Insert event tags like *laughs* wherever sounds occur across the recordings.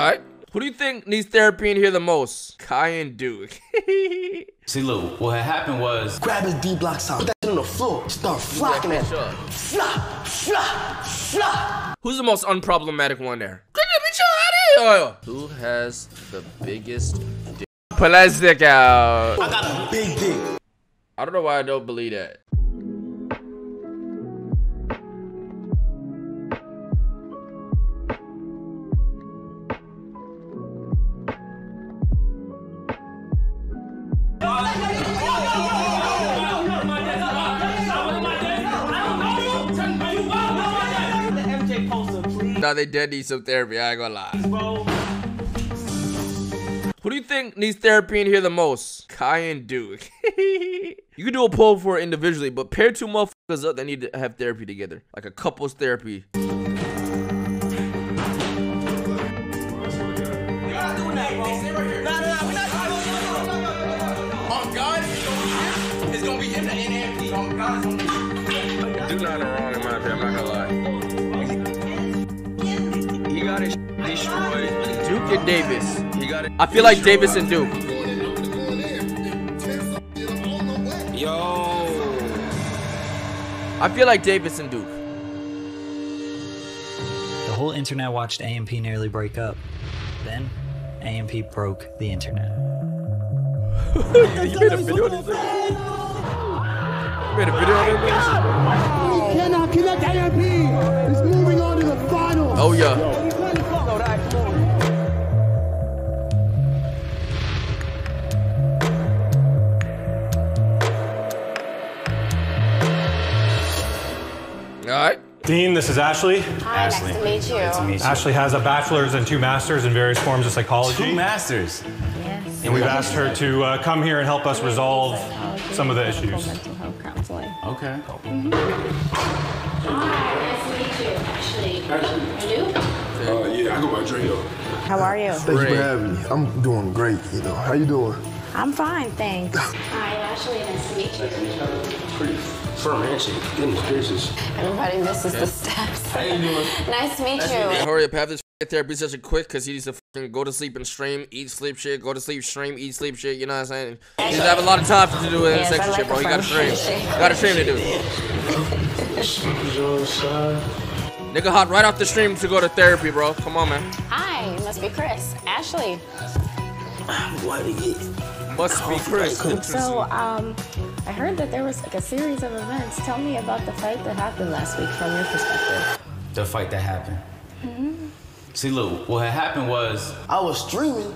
Alright. Who do you think needs therapy in here the most? Kai and Duke. *laughs* See, look, what had happened was Grab his D block sound, put that shit on the floor, start flocking at Sure. Flop, flop, flop. Who's the most unproblematic one there? Get the bitch out of here! Who has the biggest dick? Pull that stick out. I got a big dick. I don't know why I don't believe that. Nah, they did need some therapy. I ain't gonna lie. Who do you think needs therapy in here the most? Kai and Duke. *laughs* you can do a poll for it individually, but pair two motherfuckers up that need to have therapy together. Like a couple's therapy. Do not wrong in my opinion, I'm not gonna lie. He got his destroyed. Duke and Davis. He got it. I feel like Davis and Duke. Yo. I feel like Davis and Duke. The whole internet watched AMP nearly break up. Then, AMP broke the internet. *laughs* you made a video on this? You made a video on this? cannot connect AMP. It's moving on to the finals. Oh yeah. All right. Dean, this is Ashley. Hi, nice to meet you. Nice to meet you. Ashley has a bachelor's and two masters in various forms of psychology. Two masters. Yes. and we've asked her to uh, come here and help us resolve some of the issues. Mental health counseling. Okay. Hi, nice to meet you. Ashley. You? Uh, yeah, I go by Dre though. How are you? Thank you for having me. I'm doing great, you know. How you doing? I'm fine, thanks. *laughs* Hi, Ashley. Nice to meet you. Pretty firm handshake. Goodness gracious. Everybody misses the steps. How you doing? nice to meet you. Hurry up, have this therapy session quick because he needs to fucking go to sleep and stream, eat, sleep shit, go to sleep, stream, eat, sleep shit. You know what I'm saying? He doesn't have a lot of time to do it Yes, sex I and shit, bro. He gotta fun stream. Gotta stream to do. Nigga hot right off the stream to go to therapy, bro. Come on, man. Hi, must be Chris. Ashley. Why they get Must be Chris. So, um, I heard that there was like a series of events. Tell me about the fight that happened last week from your perspective. The fight that happened. Mhm. See, look, what had happened was I was streaming.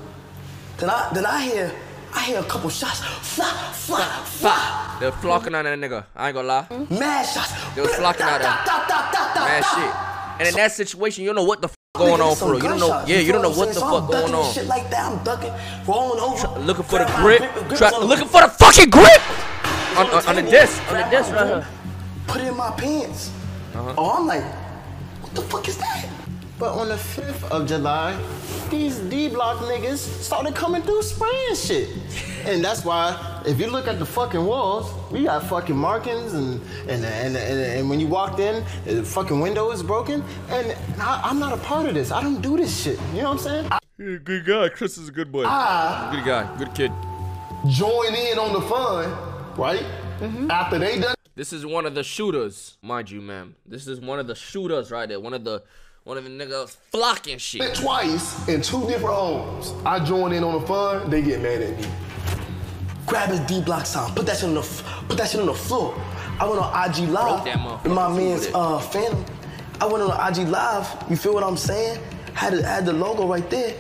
Then I then I hear I hear a couple shots. Fly, fly, fly. They're flocking on that nigga. I ain't gonna lie. Mad shots. They was flocking da, da, Mad shit. And in that situation, you don't know what the f going on for real. You don't know. Yeah, you don't know what the? Fuck going on. Shit like that. I'm ducking, rolling over. Looking for the grip. grips Try, on the- looking for the fucking grip. On, on, on the disc. On the disc right here. Put it in my pants. Uh-huh. Oh, I'm like, what the fuck is that? But on the 5th of July, these D block niggas started coming through spraying shit. And that's why, if you look at the fucking walls, we got fucking markings, and and and, and, and when you walked in, the fucking window is broken. And I, I'm not a part of this. I don't do this shit. You know what I'm saying? You're a good guy. Chris is a good boy. I Good guy. Good kid. join in on the fun, right? Mm-hmm. After they done This is one of the shooters, mind you, ma'am. This is one of the shooters right there. One of the one of the niggas flocking shit. it twice in two different homes. I join in on the fun, they get mad at me. Grab his D block sound, put that shit on the f- put that shit on the floor. I went on IG Live that motherfucker with my man's uh Fanum. I went on IG Live, you feel what I'm saying? Had to add the logo right there.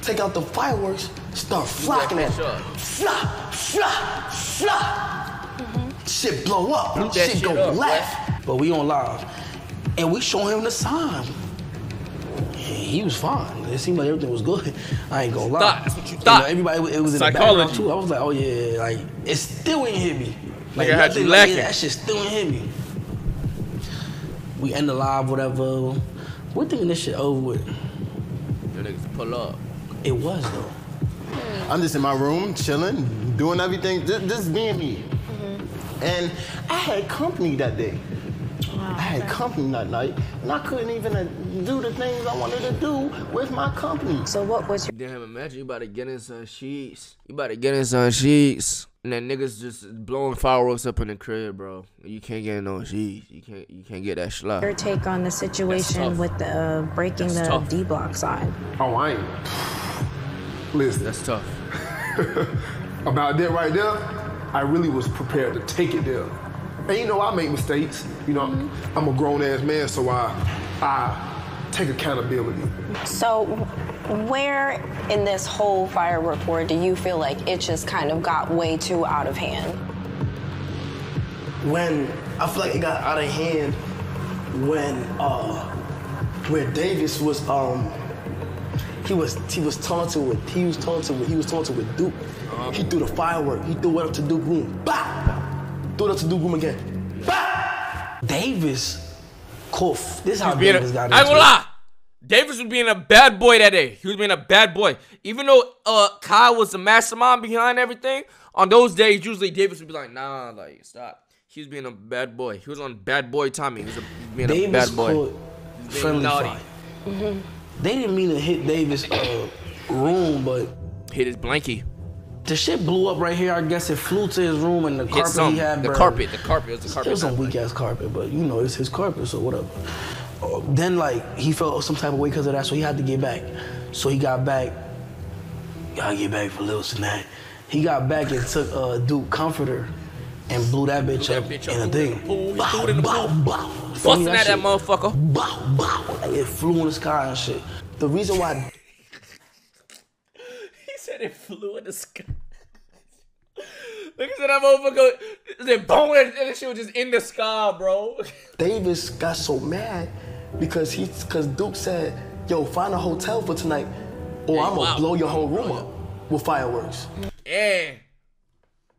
Take out the fireworks, start flocking at shit up. Fly, fly, fly. Shit blow up, shit, shit go up, left. But we on live. And we show him the sign. He was fine. It seemed like everything was good. I ain't gonna lie. Thought, that's what you know, thought. everybody, it was in the Psychology. background too. I was like, oh yeah, like it still ain't hit me. Like, I had nothing you like, lacking. yeah, that shit still ain't hit me. We end the live, whatever. We're thinking this shit over with. Your niggas pull up. It was though. I'm just in my room, chilling, doing everything, just, just being me. Mm-hmm. And I had company that day. I had company that night, and I couldn't even uh, do the things I wanted to do with my company. So what was your Damn, imagine you about to get in some sheets. You about to get in some sheets. And then niggas just blowing fireworks up in the crib, bro. You can't get no sheets. You can't you can't get that schluck. your take on the situation with the uh, breaking That's the tough. D block sign? Oh, I ain't. Listen, That's tough. *laughs* about that right there, I really was prepared to take it there. And you know, I make mistakes. You know, I'm a grown ass man, so I, I take accountability. So, where in this whole firework war do you feel like it just kind of got way too out of hand? when I feel like it got out of hand when uh where Davis was um he was he was taunting with he was taunting with he was taunting with Duke. He threw the firework. He threw it up to Duke room. Bah! Threw it up to Duke room again. Bah! Davis cough. This is how He's being a, Davis I got ain't into gonna it. lie. Davis was being a bad boy that day. He was being a bad boy. Even though uh Kyle was the mastermind behind everything, on those days usually Davis would be like, nah, like stop. He was being a bad boy. He was on bad boy timing. He was, a, he was being a bad boy. caught being friendly naughty. fire. They didn't mean to hit Davis' uh, room, but Hit his blankie. The shit blew up right here. I guess it flew to his room and the Hit carpet some. he had. the bro, carpet. The carpet. It was the It was some weak ass carpet, but you know it's his carpet, so whatever. Uh, then like he felt some type of way because of that, so he had to get back. So he got back. Gotta get back for Lil Snack. He got back and took uh, Duke Comforter and blew that bitch Blew up that bitch in up, a threw it in thing. the pool, Bow, threw it in the bow, bow. Busting at that shit. motherfucker. Bow, bow. Like it flew in the sky and shit. The reason why said it flew in the sky. Look at that motherfucker. It said boom, and that shit was just in the sky, bro. Davis got so mad because he because Duke said, "Yo, find a hotel for tonight, or I'm gonna wow. blow your whole room up with fireworks." And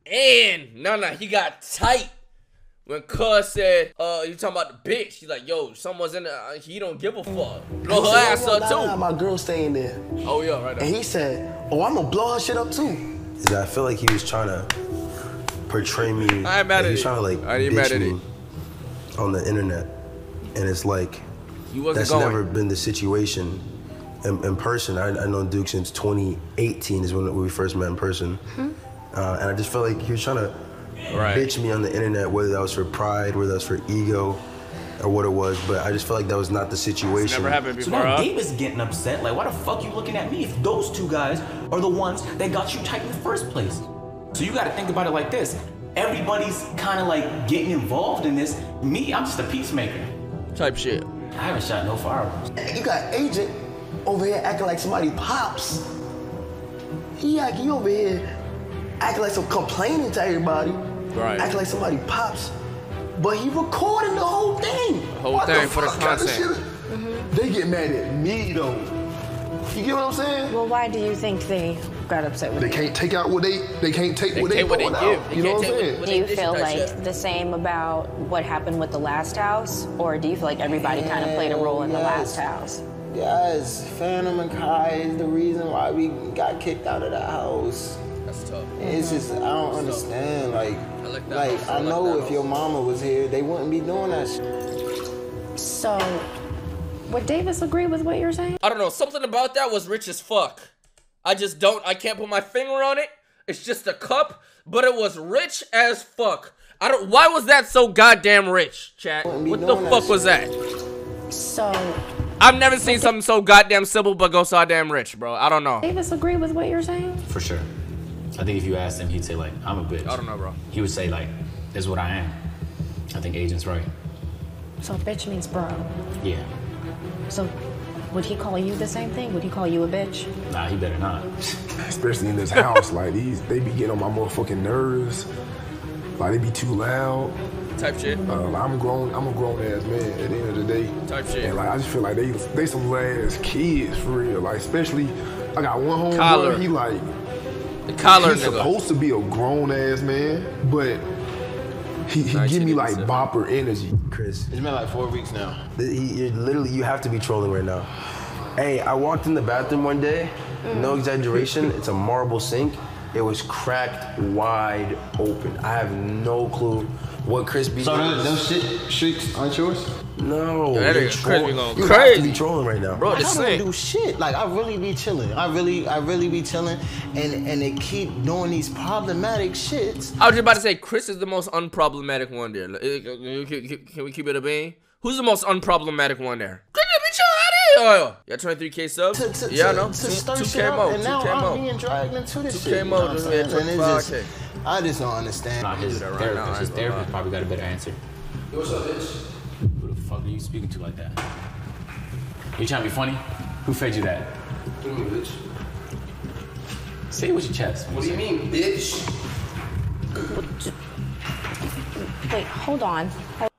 and no, no, he got tight when Cuz said, "Uh, you talking about the bitch?" He's like, "Yo, someone's in there. uh, He don't give a fuck. Blow He her said, ass "Oh, up too." my girl staying there, Oh yeah, right. and Now. he said, "Oh, I'm gonna blow her shit up too." is that I feel like he was trying to portray me. I ain't mad at He's it. trying to like I ain't mad at me it. on the internet, and it's like He wasn't that's going. never been the situation in, in person. I, I know Duke since 2018 is when we first met in person, uh, and I just felt like he was trying to Right. bitch me on the internet, whether that was for pride, whether that was for ego, or what it was. But I just felt like that was not the situation. Never happened before. So now huh? Davis getting upset. Like, why the fuck you looking at me if those two guys are the ones that got you tight in the first place? So you got to think about it like this. Everybody's kind of like getting involved in this. Me, I'm just a peacemaker. Type shit. I haven't shot no fireworks. You got agent over here acting like somebody pops. He act, he over here acting like some complaining to everybody. Right. Acting like somebody pops. But he recording the whole thing. whole What thing for the fuck kind of content. shit? Mm-hmm. They get mad at me though. You get what I'm saying? Well, why do you think they got upset with They you? can't take out what they they can't take They what they take what they give. out. They You know what I'm saying? what Do you feel like shit. the same about what happened with the last house, or do you feel like everybody kind of played a role in the last house? Yes, Fanum and Kai is the reason why we got kicked out of that house. That's tough. It's just I don't understand. Like, I like that like house. I I like know that if house. your mama was here, they wouldn't be doing that shit. So, would Davis agree with what you're saying? I don't know. Something about that was rich as fuck. I just don't. I can't put my finger on it. It's just a cup, but it was rich as fuck. I don't. Why was that so goddamn rich, chat? What the doing that fuck was that? So, I've never seen something so goddamn simple but go so damn rich, bro. I don't know. Davis agree with what you're saying? For sure. I think if you asked him, he'd say like, "I'm a bitch." I don't know, bro. He would say like, "This is what I am." I think Agent's right. So, bitch means bro. Yeah. So, would he call you the same thing? Would he call you a bitch? Nah, he better not. Especially in this *laughs* house, like these, they be getting on my motherfucking nerves. Like they be too loud. Type shit. Uh, like, I'm grown. I'm a grown ass man at the end of the day. Type shit. And like I just feel like they they some last kids for real. Like especially, I got one homeboy. Collar. He like The collar he's nigga. supposed to be a grown ass man, but he, he give me like bopper energy. Chris, It's been like four weeks now. he, you're literally you have to be trolling right now. Hey, I walked in the bathroom one day. No mm. exaggeration. It's a marble sink. It was cracked wide open. I have no clue what Chris be So doing. those, those shit streaks aren't yours? No, That you're nigga Chris trolling. be going you crazy. have to be trolling right now. Bro, I this don't thing. do shit. Like I really be chilling. I really, I really be chilling, and and they keep doing these problematic shits. I was just about to say Chris is the most unproblematic one there. Like, Can can we keep it a bean? Who's the most unproblematic one there? Chris, bitch, you out here. Oh, yeah, 23k subs. To, to, yeah, I to, know. to Two- stir 2k shit up, more. and now 2k I'm more. being dragged into this 2K shit. you more, know what I'm just saying? made And it's just, 25K. I just don't understand. Nah, his that right therapist, now, his ain't gonna therapist lie. probably got a better answer. What's up, bitch? Who the fuck are you speaking to like that? You trying to be funny? Who fed you that? What do you mean, bitch? Say it with your chest. What do you mean, bitch? Wait, hold on. Hold-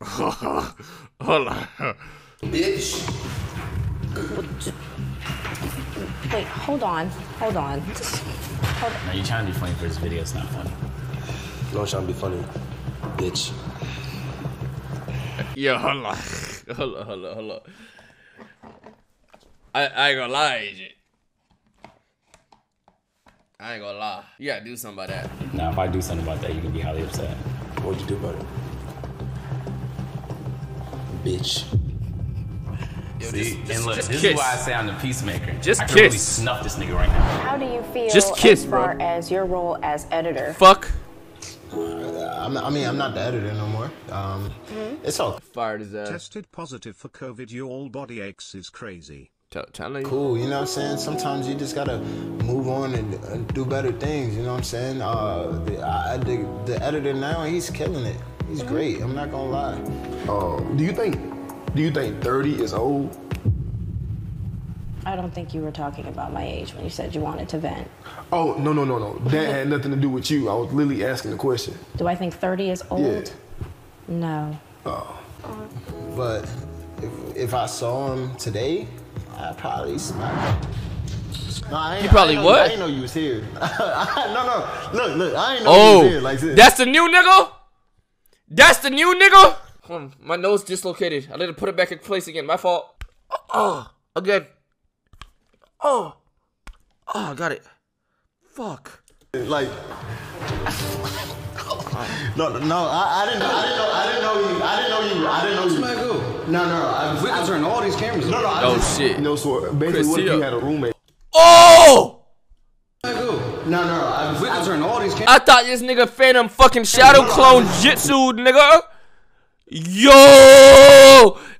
*laughs* Hold on. Bitch. *laughs* Wait, hold on. Hold on. Just hold Now you trying to be funny for this video. It's not funny. No, I'm trying to be funny, bitch. Yo, hold on. *laughs* Hold on, hold on, hold on. I, I ain't gonna lie, AJ. I ain't gonna lie. You gotta do something about that. Now, if I do something about that, you can be highly upset. What'd you do about it? Bitch. See, just- and look, just this kiss. is why I say I'm the peacemaker. Just I can really kiss. snuff this nigga right now. How do you feel Just kiss, as bro. far as your role as editor? Fuck. I'm, I mean, I'm not the editor no more. Um, it's all Fired his ass. Tested positive for COVID. Your all body aches is crazy. Tell, tell you. cool. You know what I'm saying? Sometimes you just gotta move on and, and do better things. You know what I'm saying? Uh, the, I, the, the editor now, he's killing it. He's great. I'm not gonna lie. Um, do you think do you think 30 is old? I don't think you were talking about my age when you said you wanted to vent. Oh no no no no. That had nothing to do with you. I was literally asking the question. Do I think 30 is old? Yeah. No. Oh. But if, if I saw him today, I'd probably smack him. No, I ain't, You probably I ain't know, would? I didn't know you was here. *laughs* no, no. Look, look. I ain't know you Oh, was here like this. that's the new nigga. That's the new nigga. Hold on, my nose dislocated. I need to put it back in place again. My fault. Oh, oh, again. Oh, oh, I got it. Fuck. Like, no, no, I, I didn't, I didn't know, I didn't know you, I didn't know you, I didn't know you. Smack who? No, no, I, We can turn all these cameras no, no, I Oh just, shit. You know, so basically, what if you had a roommate? Oh, Smack who? no, no, I, We can turn all these cameras. I thought this nigga Fanum fucking Shadow Clone Jutsu, nigga. Yo,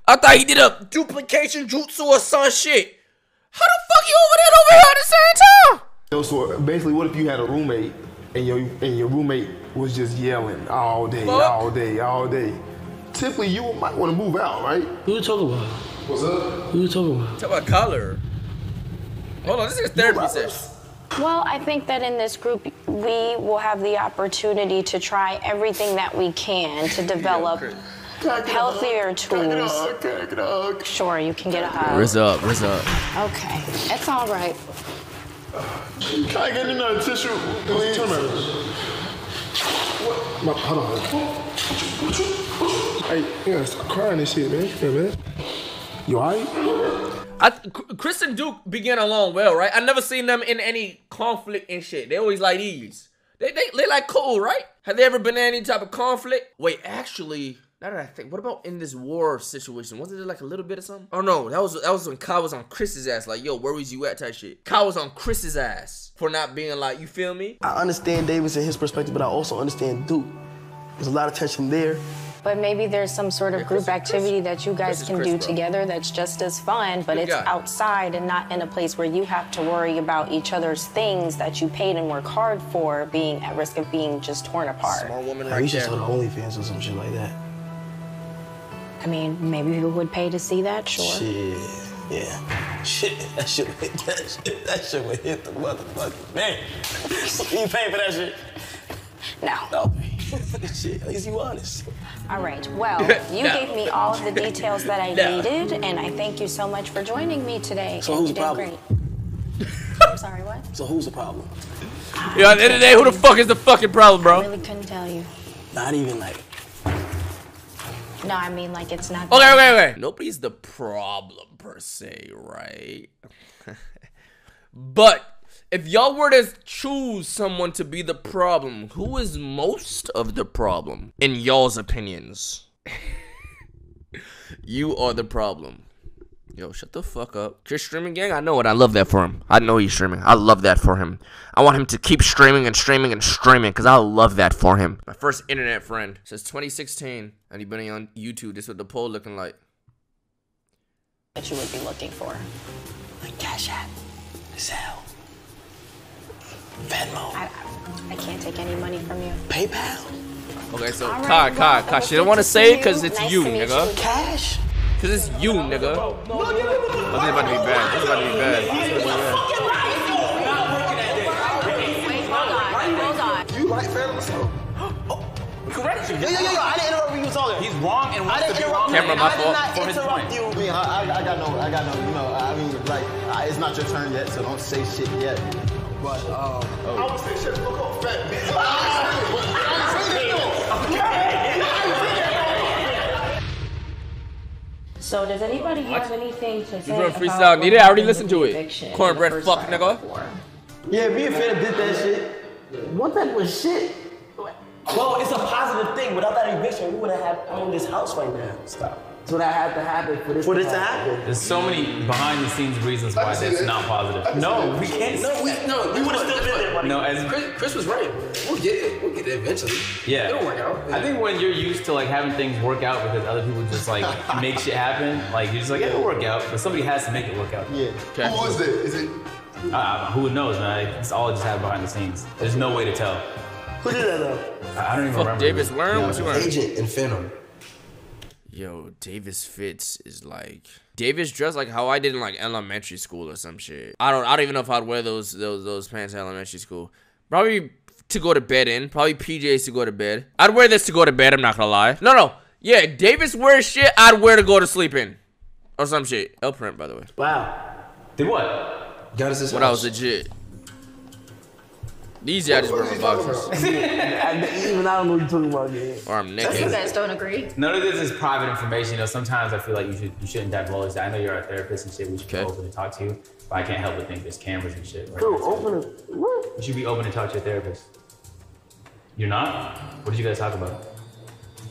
I thought he did a duplication jutsu or some shit. How the fuck you over there over here at the same time? You know, so basically, what if you had a roommate and your and your roommate was just yelling all day, Fuck. all day, all day? Typically, you might want to move out, right? Who you talking about? What's up? Who you talking about? Talk about color. Hold on, this is a therapy session. Well, I think that in this group, we will have the opportunity to try everything that we can to develop healthier tools. Sure, you can get a hug. Riz up, Riz up. Okay, it's all right. Can I get another tissue? Please? Turn around. What? My, hold on. Hey, yeah, stop crying and shit, man. Come here, man. You alright? I, C- Chris and Duke began along well, right? I never seen them in any conflict and shit. They always like these. They, they, they like cool, right? Have they ever been in any type of conflict? Wait, actually, now that I think, what about in this war situation? Wasn't there like a little bit of something? Oh no, that was that was when Kyle was on Chris's ass, like, yo, where was you at type shit. Kyle was on Chris's ass for not being like, you feel me? I understand Davis and his perspective, but I also understand Duke. There's a lot of tension there. But maybe there's some sort of group activity that you guys is can Chris, do bro. together that's just as fun, but Good it's guy. outside and not in a place where you have to worry about each other's things that you paid and work hard for being at risk of being just torn apart. Small woman Like right you should there. start OnlyFans or some shit like that. I mean, maybe people would pay to see that, sure. Shit. Yeah. Shit. That shit would hit that shit. That shit would hit the motherfucker. Man. *laughs* you pay for that shit? No. No. *laughs* shit. At least you honest. All right. Well, *laughs* you No. gave me all of the details that I No. needed, and I thank you so much for joining me today. So and who's you the did problem? great. I'm sorry, what? So who's the problem? Yo, at the end of the day, who the fuck is the fucking problem, bro? I really couldn't tell you. Not even like. No, I mean, like, it's not. Okay, okay, okay. Nobody's the problem per se, right? *laughs* but If y'all were to choose someone to be the problem, who is most of the problem in y'all's opinions? *laughs* you are the problem. Yo, shut the fuck up. Chris streaming gang, I know it. I love that for him. I know he's streaming. I love that for him. I want him to keep streaming and streaming and streaming because I love that for him. My first internet friend says 2016 and he been on YouTube. This is what the poll looking like. That you would be looking for. Like Cash App, Zelle, Venmo, I, I can't take any money from you. PayPal, Okay, so All Kai, right, Kai, well, Kai. it She don't want to say it because it's Nice you, nigga. you. cash. Because it's you, nigga. Oh, this is about to be bad. This is about to be bad. This is about to be bad. Wait, hold on, hold on. You like Fanum Assault? Correct you. Yeah, yeah, yeah, yeah. I didn't interrupt when you was talking. He's wrong and I wants to didn't be wrong. Camera, my I did fault. not For his interrupt point. you. I mean, I, I, I got no, I got no, you know, I mean, like, I, it's not your turn yet, so don't say shit yet. But, um, I would say shut the fuck up, fat bitch. So does anybody have anything to say gonna about freestyle. what Need it? I already listened to it. Cornbread fuck, fire nigga. before? Yeah, me and Fanum did that shit. What type was shit? Well, it's a positive thing. Without that eviction, we would have owned this house right now. Stop. So that had to happen for this, For this to happen. There's so many behind the scenes reasons why that's not positive. No, we can't. No, we, no, we would have still been there, buddy. No, as Chris, Chris was right. We'll get it. We'll get it eventually. Yeah. It'll work out. I think when you're used to like having things work out because other people just like *laughs* make shit happen, like you're just like, yeah, it'll work out, but somebody has to make it work out. Yeah. Okay. Who is it? Is it? Uh, who knows, man? It's all just happened behind the scenes. There's no way to tell. Who did that though? I I don't even Fuck remember. Davis Learn? What you learn? Agent and Fanum. Yo, Davis fits is like Davis dressed like how I did in like elementary school or some shit. I don't I don't even know if I'd wear those those those pants in elementary school. Probably to go to bed in. Probably PJs to go to bed. I'd wear this to go to bed, I'm not gonna lie. No no. Yeah, Davis wears shit I'd wear to go to sleep in. Or some shit. L print by the way. Wow. Did what? Got us this When I house. was legit. These I just wear my boxers. Even I don't know what you're talking about, man. Or I'm You guys don't agree? None of this is private information. You know, sometimes I feel like you should you shouldn't divulge that. I know you're a therapist and shit. We should Okay. be open to talk to you, but I can't help but think there's cameras and shit. right? Dude, open it. What? You should be open to talk to your therapist. You're not? What did you guys talk about?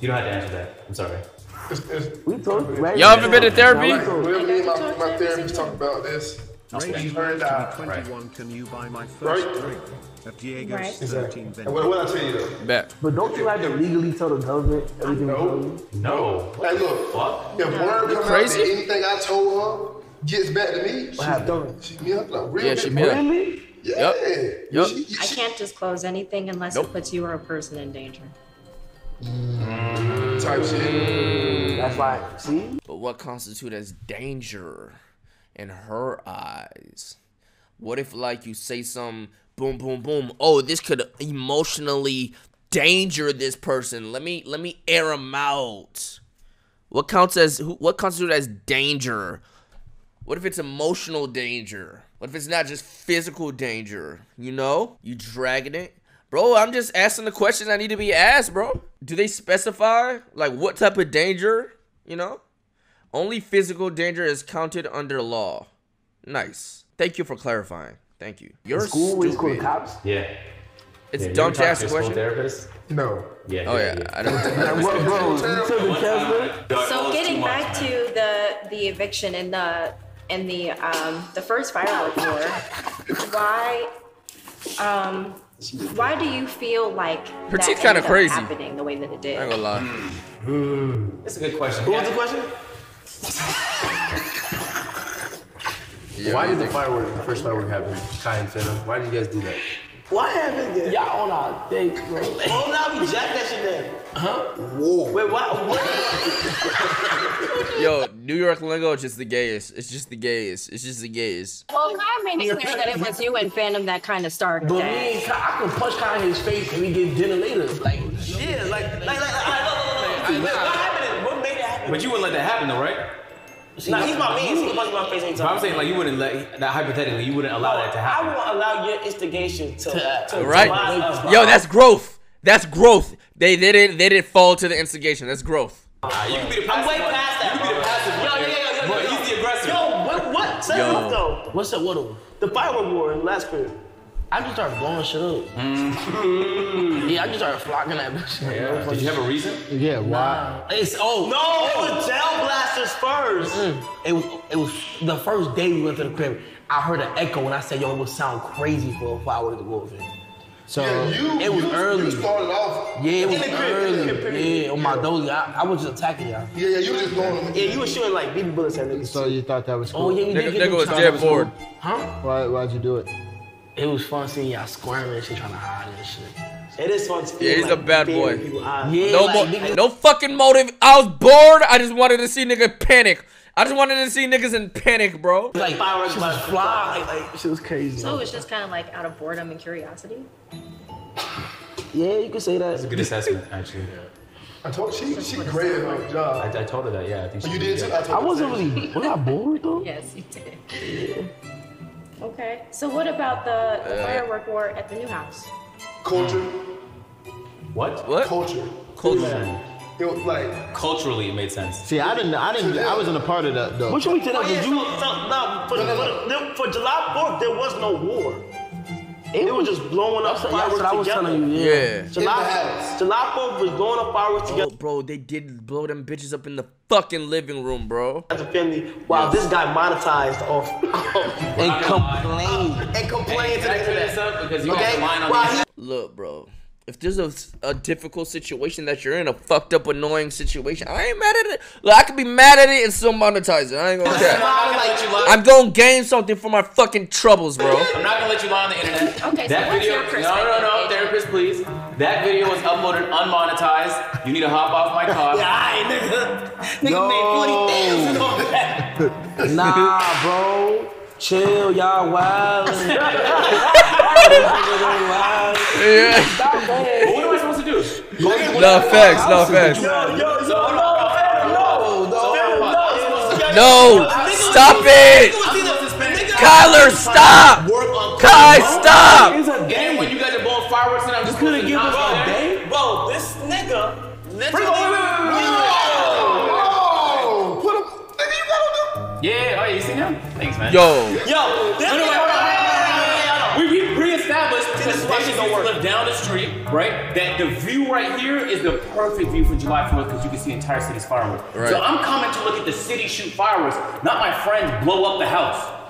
You don't have to answer that. I'm sorry. We talked. Right? Y'all ever been to therapy? Whenever me and my, my therapist talk about this, Raise heard that. to 21 can you buy my first Right. drink at Diego's Right. 13 And venue? what, what I tell you though? Bet. But don't you have to legally tell the government everything we you? No. Hey, look. What? If word come out crazy? that anything I told her gets back to me, she's happened? done. She me up like real Yeah, she me up. Really? Yeah. Yep. Yep. She- she- I can't disclose anything unless Nope. it puts you or a person in danger. Mm. type shit. That's like, see? But what constitutes as danger in her eyes? What if like you say some boom boom boom, oh this could emotionally danger this person. Let me let me air him out. What counts as what constitutes as danger? What if it's emotional danger? What if it's not just physical danger? You know? You dragging it? Bro, I'm just asking the questions I need to be asked, bro. Do they specify like what type of danger? You know? Only physical danger is counted under law. Nice. Thank you for clarifying. Thank you. You're School, we call the cops. Yeah. It's Yeah, you dumb to ask to a question. Therapist? No. Yeah. Oh yeah, I don't. Like, *laughs* what, bro? You took the? So getting back to the the eviction and the and the um the first firework war, why um why do you feel like Her that teeth kinda crazy. happening the way that it did? I ain't gonna lie. That's a good question. What was the question? Why did the firework, the first firework happen? Kai and Fanum. Why did you guys do that? Why haven't you? Y'all on our date, bro. Oh, now we jacked that shit then. Huh? Whoa. Wait, what? what? Yo, New York lingo is just the gayest. It's just the gayest. It's just the gayest. Well, Kai made it clear that it was you and Fanum that kind of started But me and Kai, I can punch Kai in his face and we get dinner later. Like, Yeah, like, like, like, like, all right, look, look, look, look. What happened? What made it happen? But you wouldn't let that happen though, right? Nah, he's my man. so He punches my face But. I'm saying like you wouldn't let that hypothetically you wouldn't allow that to happen. I won't allow your instigation to, to, to Right? line us. Yo, that's growth. That's growth. They they didn't they didn't fall to the instigation. That's growth. Ah, you can be the I'm way one. past that, You can be the passive Yo, one. yo, yo, yo, yo, yo. he's the aggressor. Yo, what? What? Say Yo. what though? what's up with him? The firework war in last period. I just started blowing shit up. yeah, I just started flocking that bitch. Like, no Mm. Did you have a reason? Yeah, why? It's oh No, it was gel blasters first. Mm. It was it was the first day we went to the crib. I heard an echo and I said, "Yo, it would sound crazy for a firework to go off. So Yeah, you- it was you- early. you started off Yeah, it in was the crib, in the early. crib, yeah, on my dolly, I, I was just attacking y'all. Yeah, yeah, you were just going. Yeah, you were shooting like BB bullets at niggas. So you thought that was cool? Oh yeah, we Nigga- did nigga was shots. dead bored. Huh? Why, why'd you do it? It was fun seeing y'all squirming and shit, trying to hide and shit. It is fun to Yeah, he's a bad boy. in people's eyes. Yeah, No, like, mo- niggas- no fucking motive. I was bored. I just wanted to see nigga panic. I just wanted to see niggas in panic, bro. like fireworks was fly, like, like shit was crazy. So it's just kind of like out of boredom and curiosity. yeah, you could say that. That's a good assessment, actually. I told she she great at her job. I, I told her that, yeah. I think oh, she You did did too. I told I wasn't really. Was I bored though? Yes, you did. Okay. So what about the, the uh, firework war at the new house? Culture, What? What? culture. Culture. It was like Culturally, it made sense. See, I didn't, I didn't, I wasn't a part of that though. What you mean to that? Oh, yeah, Did so, you? so, no, for, for, there- for July 4th, there was no war. It, was just blowing up That's what- that's fireworks what I was together. telling you. Yeah. in the July. July 4th was blowing up fireworks Oh, together bro, they did blow them bitches up in the fucking living room, bro. as a family while this guy monetized off *laughs* And complained and complained to the clear internet. up? Because you Okay? have line on While he- Look, bro. If there's a, a difficult situation that you're in, a fucked up, annoying situation, I ain't mad at it. Look, I could be mad at it and still monetize it. I ain't gonna I'm care. not gonna let you lie. I'm gonna gain something for my fucking troubles, bro. I'm not gonna let you lie on the internet. Okay, so that what's video, your no, no, no, therapist, please. That video was uploaded unmonetized. You need to hop off my car. *laughs* Yeah, I nigga. Nigga made 40 thousand on that. Nah, bro. Chill, y'all wild. *laughs* Yeah. Stop that. What am I supposed to do? No facts, no facts. Yo, yo, yo, no, fam, no, no, no. No, stop it. Kyler, stop. Kai, stop. It's a game. when you guys are blowing fireworks and I'm just couldn't give us not a day. Bro, this nigga literally. Oh, put him. Nigga, you gotta Yeah, oh, yeah, you seen him? Thanks, man. Yo, Yo, this wait, wait, wait. We, we pre-established because this is used to work. live down the street, right? That the view right here is the perfect view for July 4th because you can see the entire city's fireworks. Right. So I'm coming to look at the city shoot fireworks, not my friends blow up the house.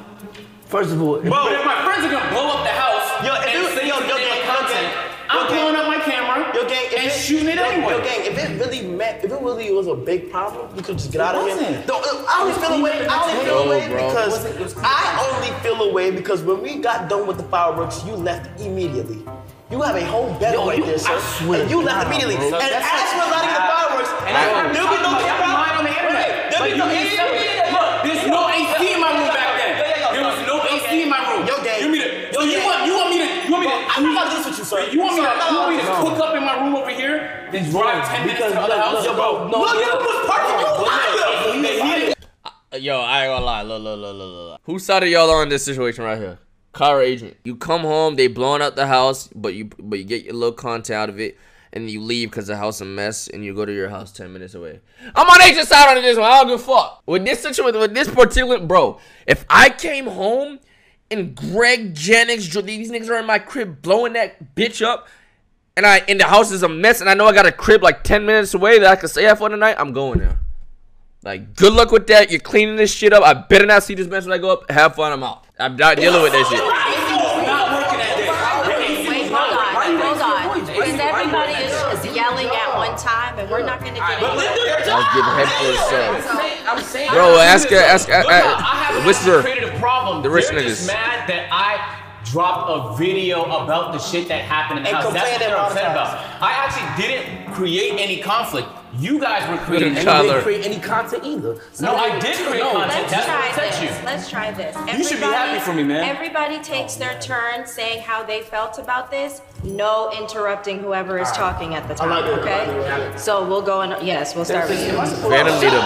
First of all, if- But if my friends are gonna blow up the house Yo, if and it- say yo, some yo, damn gang, yo, content, gang, I'm yo, gang. blowing up my camera Yo, gang, if and it, shooting it yo, anyway. Yo, gang, if it really meant, if it really was a big problem, we could just get It out of here. wasn't. No, uh, I only feel away. I only feel No, away bro. because It wasn't- it was I only feel away because when we got done with the fireworks, you left immediately. You have a whole bed Yo, right you- there, sir. I swear and you left God, immediately. bro. And That's as we're lighting the fireworks, And I'm there'll be no talking camera. on the internet. There'll Like, be you no need something- Look, there's no AC in my room back then. There was no AC in my room. Yo, gang. You want me to? Yo, So you want you want me to? You want me to? I'm not about to do this with you, sir. You want me to? Sir, You want me to cook up in my room over here? Then drive ten minutes to the other house? Yo, bro, no, Look, yeah. it was perfect. You liar. yo, I ain't gonna lie. Look, look, look, look, look. Whose side of y'all are in this situation right here? Car agent. You come home, they blowing out the house, but you but you get your little content out of it, and you leave because the house a mess, and you go to your house ten minutes away. I'm on agent side on this one. I don't give a fuck. With this situation, with this particular bro, if I came home and Greg Jennings, these niggas are in my crib blowing that bitch up, and I and the house is a mess, and I know I got a crib like ten minutes away that I can stay at for the night, I'm going there. Like, good luck with that. You're cleaning this shit up. I better not see this mess when I go up. Have fun. I'm out. I'm not dealing with that shit. Not working that day. Wait, hold on, hold on. Because everybody is, is yelling at one time, and we're not going to get into I'll give head for I'm saying, I'm saying, Bro, ask her- ask- Look, I haven't whisper. created a problem. The rich They're just niggas. mad that I dropped a video about the shit that happened in the And house. That's what complained they're upset about about. I actually didn't create any conflict. You guys were creating. And Tyler. you didn't create any content either. No, I did create No, content. Let's That's try what this. you. Let's try this. You should be happy for me, man. Everybody takes oh, their turn saying how they felt about this. No interrupting whoever is talking at the time. like it. Like. Okay. So we'll go in. Yes, we'll start with you. Fanum need him.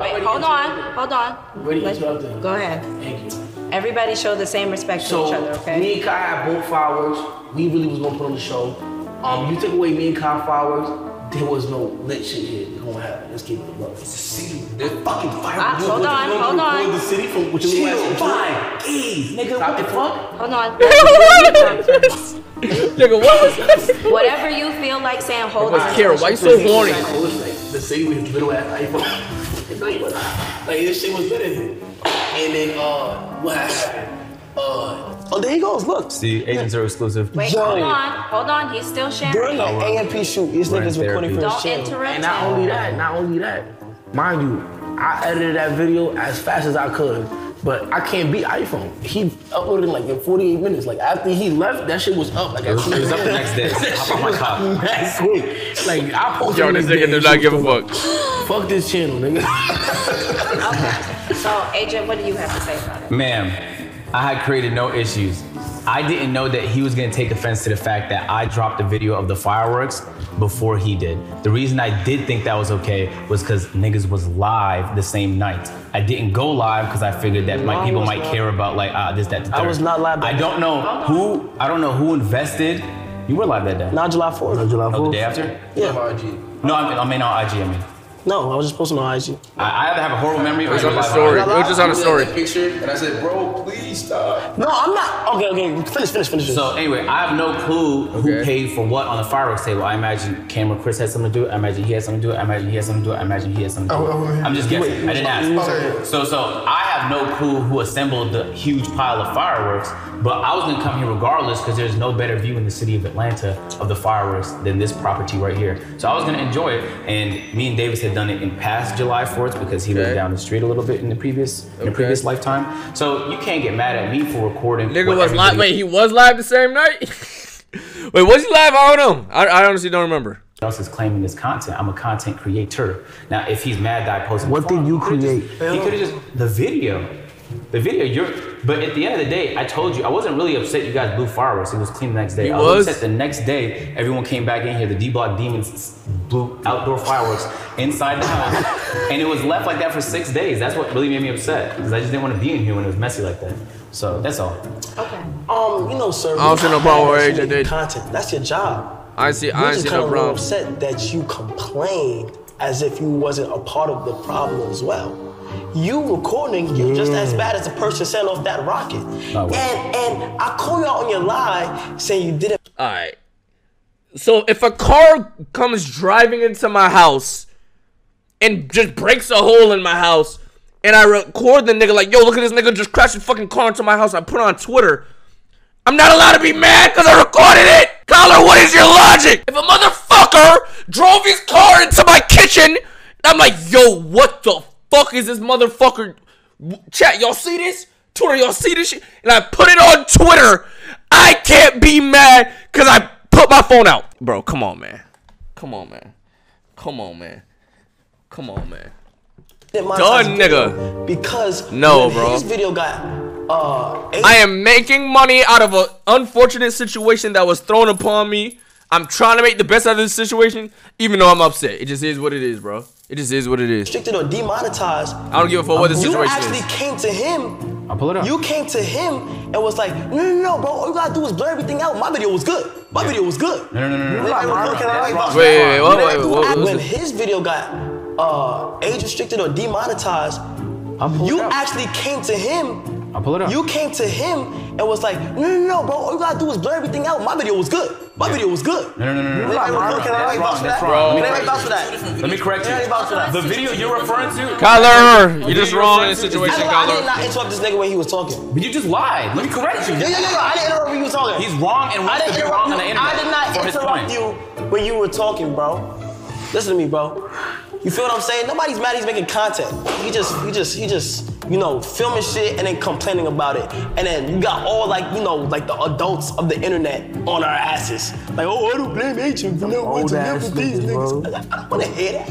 Wait, hold on, hold on. Ready to Let's- Go ahead. Thank you. Everybody show the same respect to each other. Okay. me and Kai had both fireworks. We really was gonna put on the show. Um, you took away me and Kai fireworks. there was no lit shit here gonna happen. Let's keep it above. It's a city. There's fucking fire. Ah, You- hold on, you hold on. The city from what you Chill, last five keys, nigga. What the fuck? Hold on. *laughs* Nigga, what was that? Whatever you feel like saying, hold on. What's on. Kira, why you so horny? The city with little ass iPhone. Like, like this shit was lit in here. And then uh, what happened? Uh, oh, there he goes. Look. See, agents are exclusive. Wait, hold on, hold on. He's still sharing. During the AMP shoot, this We're in nigga's recording for therapy. his Don't channel. interrupt And not only that, not only that, mind you, I edited that video as fast as I could. But I can't beat iPhone. He uploaded like in 48 minutes. Like after he left, that shit was up. Like It was- it was up the next day. Hop on my car. Mad quick. Like I posted. Yo, on this day, nigga do and not shit give a fuck. Fuck this channel, nigga. *laughs* Okay. So, agent, what do you have to say about it? Ma'am, I had created no issues. I didn't know that he was gonna take offense to the fact that I dropped a video of the fireworks before he did. The reason I did think that was okay was because niggas was live the same night. I didn't go live because I figured that my people might not. care about like ah this that. The I was not live that I don't know who. I don't know who invested. You were live that day. Not July 4th. Not July Oh, the day after? Yeah. No, I mean, I mean on IG. I mean, No, I was just posting on IG. I, I either have a horrible memory or was you're on the live story. It was just on a story. Picture, and I said, bro, please stop. No, I'm not. Okay, okay. Finish, finish, finish. So anyway, I have no clue who paid for what on the fireworks table. I imagine Cameron Chris had something to do it. I imagine he had something to do it. I imagine he had something to do it. I imagine he had something to do it. Oh, oh, I'm just guessing. wait, I didn't ask. wait. So so I have no clue who assembled the huge pile of fireworks. But I was gonna come here regardless because there's no better view in the city of Atlanta of the fireworks than this property right here. So I was gonna enjoy it. And me and Davis had done it in past July 4th because he lived down the street a little bit in the previous in the previous lifetime. So you can't get mad at me for recording. Nigga what was live. Wait, he was live the same night? *laughs* Wait, was he live? I don't know. I, I honestly don't remember. else is claiming this content. I'm a content creator. Now, if he's mad that I posted, What did you create? He could have just the video, the video. You're, but at the end of the day, I told you I wasn't really upset. You guys blew fireworks. It was clean the next day. He I was? upset the next day. Everyone came back in here. The D Block Demons blew outdoor fireworks inside the house, *laughs* and it was left like that for six days. That's what really made me upset because I just didn't want to be in here when it was messy like that. So that's all. Okay. Um, you know, sir. I don't see no problem with Agent did. Content. That's your job. I see. You're I ain't just see kind no of problem. upset that you complained as if you wasn't a part of the problem as well. You recording, you're just as bad as the person setting off that rocket. Oh, well. And and I call you out on your lie saying you didn't. All right. So if a car comes driving into my house and just breaks a hole in my house, and I record the nigga like, yo, look at this nigga just crashed a fucking car into my house. I put it on Twitter. I'm not allowed to be mad because I recorded it. Collar, what is your logic? If a motherfucker drove his car into my kitchen, I'm like, yo, what the fuck is this motherfucker? Chat, y'all see this? Twitter, y'all see this shit? And I put it on Twitter. I can't be mad because I put my phone out. Bro, come on, man. Come on, man. Come on, man. Come on, man. Done, nigga. Because No, bro. His video got uh. I am making money out of an unfortunate situation that was thrown upon me. I'm trying to make the best out of this situation, even though I'm upset. It just is what it is, bro. It just is what it is. restricted or demonetized. I don't give a fuck what the situation is. You situation actually came to him. I'll pull it up. You came to him and was like, no, no, no, bro. All you gotta do is blur everything out. My video was good. My video was good. No, no, no, no, no. Wait, wait, wait, wait, can I- That's wrong. Wait, wait, wait, When wait, that what- dude- what's when it? his video got uh, age restricted or demonetized, you actually came to him. I'll pull it up. You came to him and was like, no, no, no, bro. All you gotta do is blur everything out. My video was good. My video was good. No, no, no, no, no. Can I- That's wrong. can That's vouch wrong. for That's that? wrong. Can Let I me vouch for correct that? you. Let me correct Can I vouch for that? you. The video you're referring to, Kyler, you're just wrong in this situation, did- I did not interrupt this nigga when he was talking. But you just lied. Let me correct you. Yeah, yeah, yeah, yeah. I didn't interrupt when you was talking. He's wrong and I wants to didn't be interrupt wrong on the internet. I did not interrupt you when you were talking, bro. Listen to me, bro. You feel what I'm saying? Nobody's mad he's making content. He just, he just, he just, you know, filming shit and then complaining about it. And then you got all like, you know, like the adults of the internet on our asses. Like, oh, I don't blame Agent for not wanting to live with these niggas. I don't wanna hear that.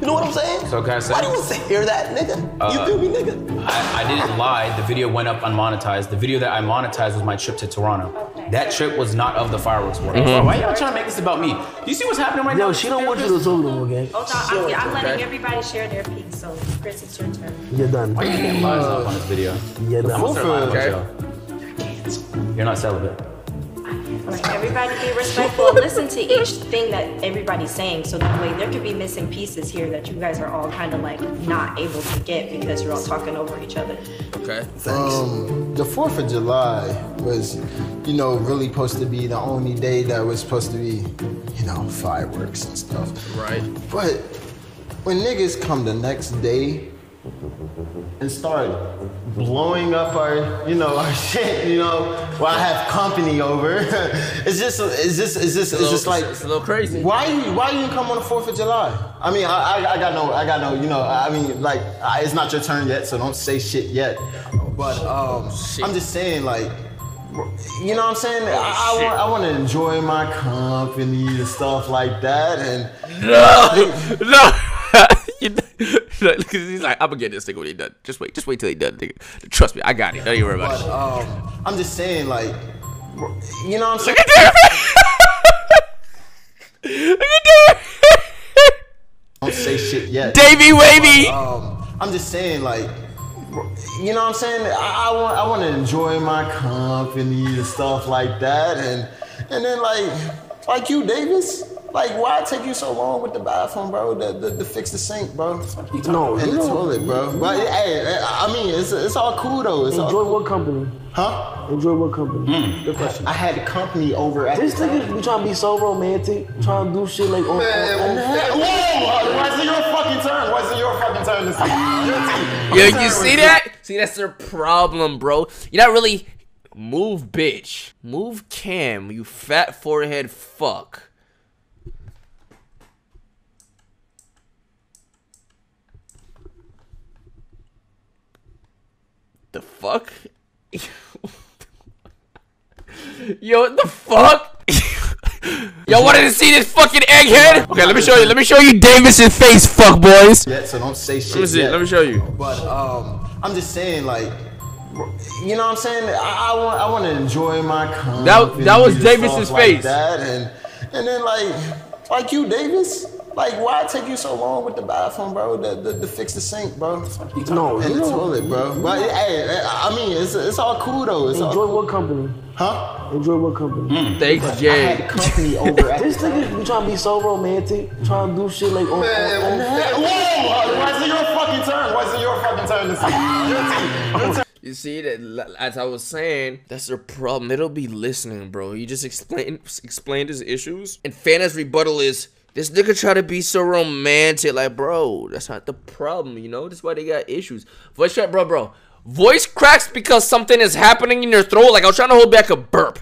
You know what I'm saying? So can I say- Why do you want to hear that, nigga? you Uh, feel me, nigga? I, I didn't lie. The video went up unmonetized. The video that I monetized was my trip to Toronto. That trip was not of the fireworks war. Mhm. Why y'all trying to make this about me? Do You see what's happening right now? No, she don't want you to talk no more, gang. Hold on, I'm, I'm letting everybody share their piece. So, Chris, it's your turn. You're done. Why you getting lies up on this video? You're I'm gonna start lying about Okay. y'all. You're not celibate. Like everybody be respectful listen to each thing that everybody's saying so that way there could be missing pieces here that you guys are all kind of like not able to get because you're all talking over each other. Okay. Um, the Fourth of July was, you know, really supposed to be the only day that was supposed to be, you know, fireworks and stuff. Right. But when niggas come the next day and start blowing up our, you know, our *laughs* shit, you know, while I have company over, *laughs* it's just, it's just, it's just, it's just like, it's a little crazy. why you, why you come on the Fourth of July? I mean, I, I, I got no, I got no, you know, I mean, like, I, it's not your turn yet, so don't say shit yet. But um, I'm just saying, like, you know what I'm saying? I, I want, I want to enjoy my company and stuff like that, and No, *laughs* no. *laughs* He's like, I'm gonna get this nigga when he done. Just wait, just wait till he done, nigga. Trust me, I got it. Don't you worry about But it. um, I'm just saying, like, you know what I'm saying? *laughs* Don't say shit yet. Davey Wavy! But, um, I'm just saying, like, you know what I'm saying? I, I want, I want to enjoy my company and stuff like that, and and then like, like you, Davis. Like, why take you so long with the bathroom, bro? To, to, to fix the sink, bro. No, and the know- toilet, bro. But hey, I mean, it's it's all cool though. It's Enjoy all, what company? Huh? Enjoy what company? Hmm. Good question. I had the company over at This the nigga be trying to be so romantic, trying to do shit like on. Man, on, on man, whoa! Why is it your fucking turn? Why is it your fucking turn to see? Yo, you see that? See, that's their problem, bro. You're not really move, bitch. Move, Cam. You fat forehead fuck. The fuck? *laughs* Yo, what the fuck? *laughs* Y'all wanted to see this fucking egghead? Okay, let me show you. Let me show you Davis's face, fuck boys. Yeah, so don't say shit. Let me see. yet. Let me show you. But um, I'm just saying, like, you know what I'm saying? I, I want, I want to enjoy my company. That- that was and stuff Davis's like face. that, and and then like, like you, Davis. Like, why take you so long with the bathroom, bro? To, to, to fix the sink, bro. No, and the know- toilet, bro. But hey, I mean, it's it's all cool though. It's Enjoy all what company? Huh? Enjoy what company? Mm. Thanks, I had Jay. company *laughs* over at This nigga be trying to be so romantic, trying to do shit like on. Man, on, on whoa! Why is it your fucking turn? Why is it your fucking turn to see? Your turn. Your *laughs* turn. You see that, as I was saying, that's their problem. They don't be listening, bro. You just explain explained his issues, and Fanum's rebuttal is this nigga try to be so romantic. Like, bro, that's not the problem. You know, that's why they got issues. Voice crack, bro, bro. Voice cracks because something is happening in your throat. Like I was trying to hold back a burp.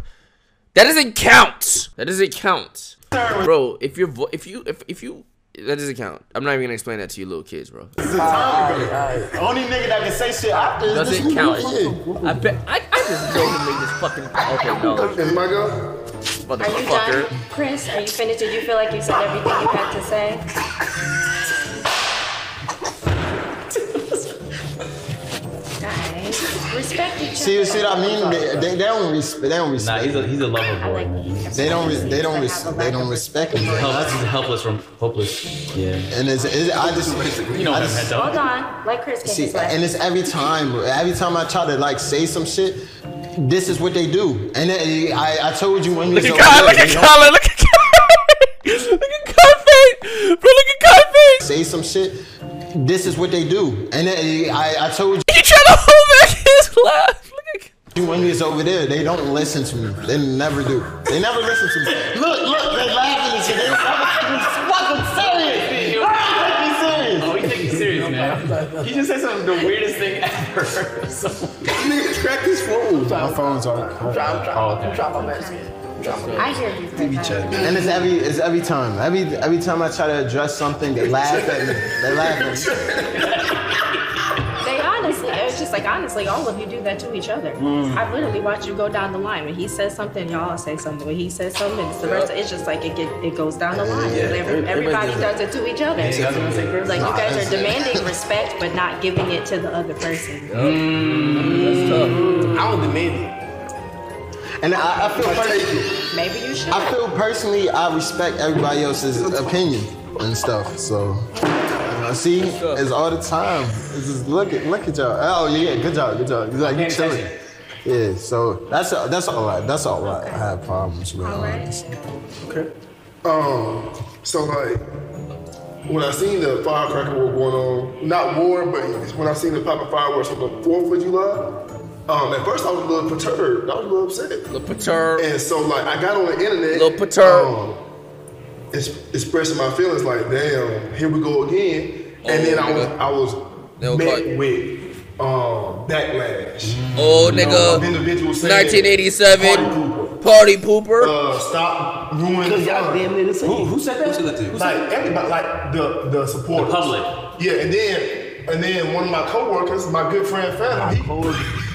That doesn't count. That doesn't count, bro. If you're vo- if you if if you that doesn't count. I'm not even gonna explain that to you little kids, bro. It's a time ago. Only nigga that can say shit after is this Doesn't count. I bet I, I just know he made this fucking okay no. Is my go? Are you done, Chris? Are you finished? Did you feel like you said everything you had to say? Guys, respect each other. See, see what I mean? They, they, they don't respect. They don't Nah, respect. he's a he's a lover boy, man. they don't. Re- they don't. Res- they don't respect me. Help, he's helpless from hopeless. Yeah. And it's, it's I just. *laughs* You know I what just- I meant, though. Hold on. Let Chris get See, his last. and it's every time. Every time I try to like say some shit, this is what they do. And then, I, I told you when you Look was at over there, look at they don't Colin, look at Colin. *laughs* Look at Colin. Bro, look at Colin. Say some shit. This is what they do. And then, I, I told you. You trying to hold back his laugh. Look at You when he's over there, they don't listen to me. They never do. They never listen to me. Look, look, they laughing and shit. They never take me fucking serious. They never take me serious. Oh, he take you serious, man. He just said something the weirdest thing ever. so, *laughs* Nigga cracked his phone. My phone's on. Drop, drop, oh, okay. Drop my message. I hear you. Chris. And it's every it's every time. Every every time I try to address something, they laugh at me. They laugh at me. *laughs* It's just like honestly, all of you do that to each other. Mm. I've literally watched you go down the line. When he says something, y'all say something. When he says something, it's the rest. It's just like it get it goes down the line. Yeah, Every- everybody does it to each other. Like you guys are demanding respect, but not giving it to the other person. Mm. I don't demand it. And I, I feel personally, Maybe you should. I feel personally I respect everybody else's opinion and stuff. So see, it's all the time. It's just look at look at y'all. Oh yeah, good job, good job. It's like you chilling. Yeah, so that's that's all right. That's all right. I have problems with. honestly. Okay. Um, so like when I seen the firecracker war going on, not war, but when I seen the popping fireworks on the Fourth of July, um, at first I was a little perturbed. I was a little upset. A little perturbed. And so like I got on the internet. Little perturbed. Um, expressing my feelings like, damn, here we go again. And then I was I was They'll call met with um, backlash. Oh, You nigga. of individuals saying, 1987. Party pooper. Uh, stop ruining Cause the y'all fun. damn near the same. Who- who said that? Who said that to you? Like everybody, like the the supporters, The public. Yeah, and then and then one of my coworkers, my good friend Fanum, he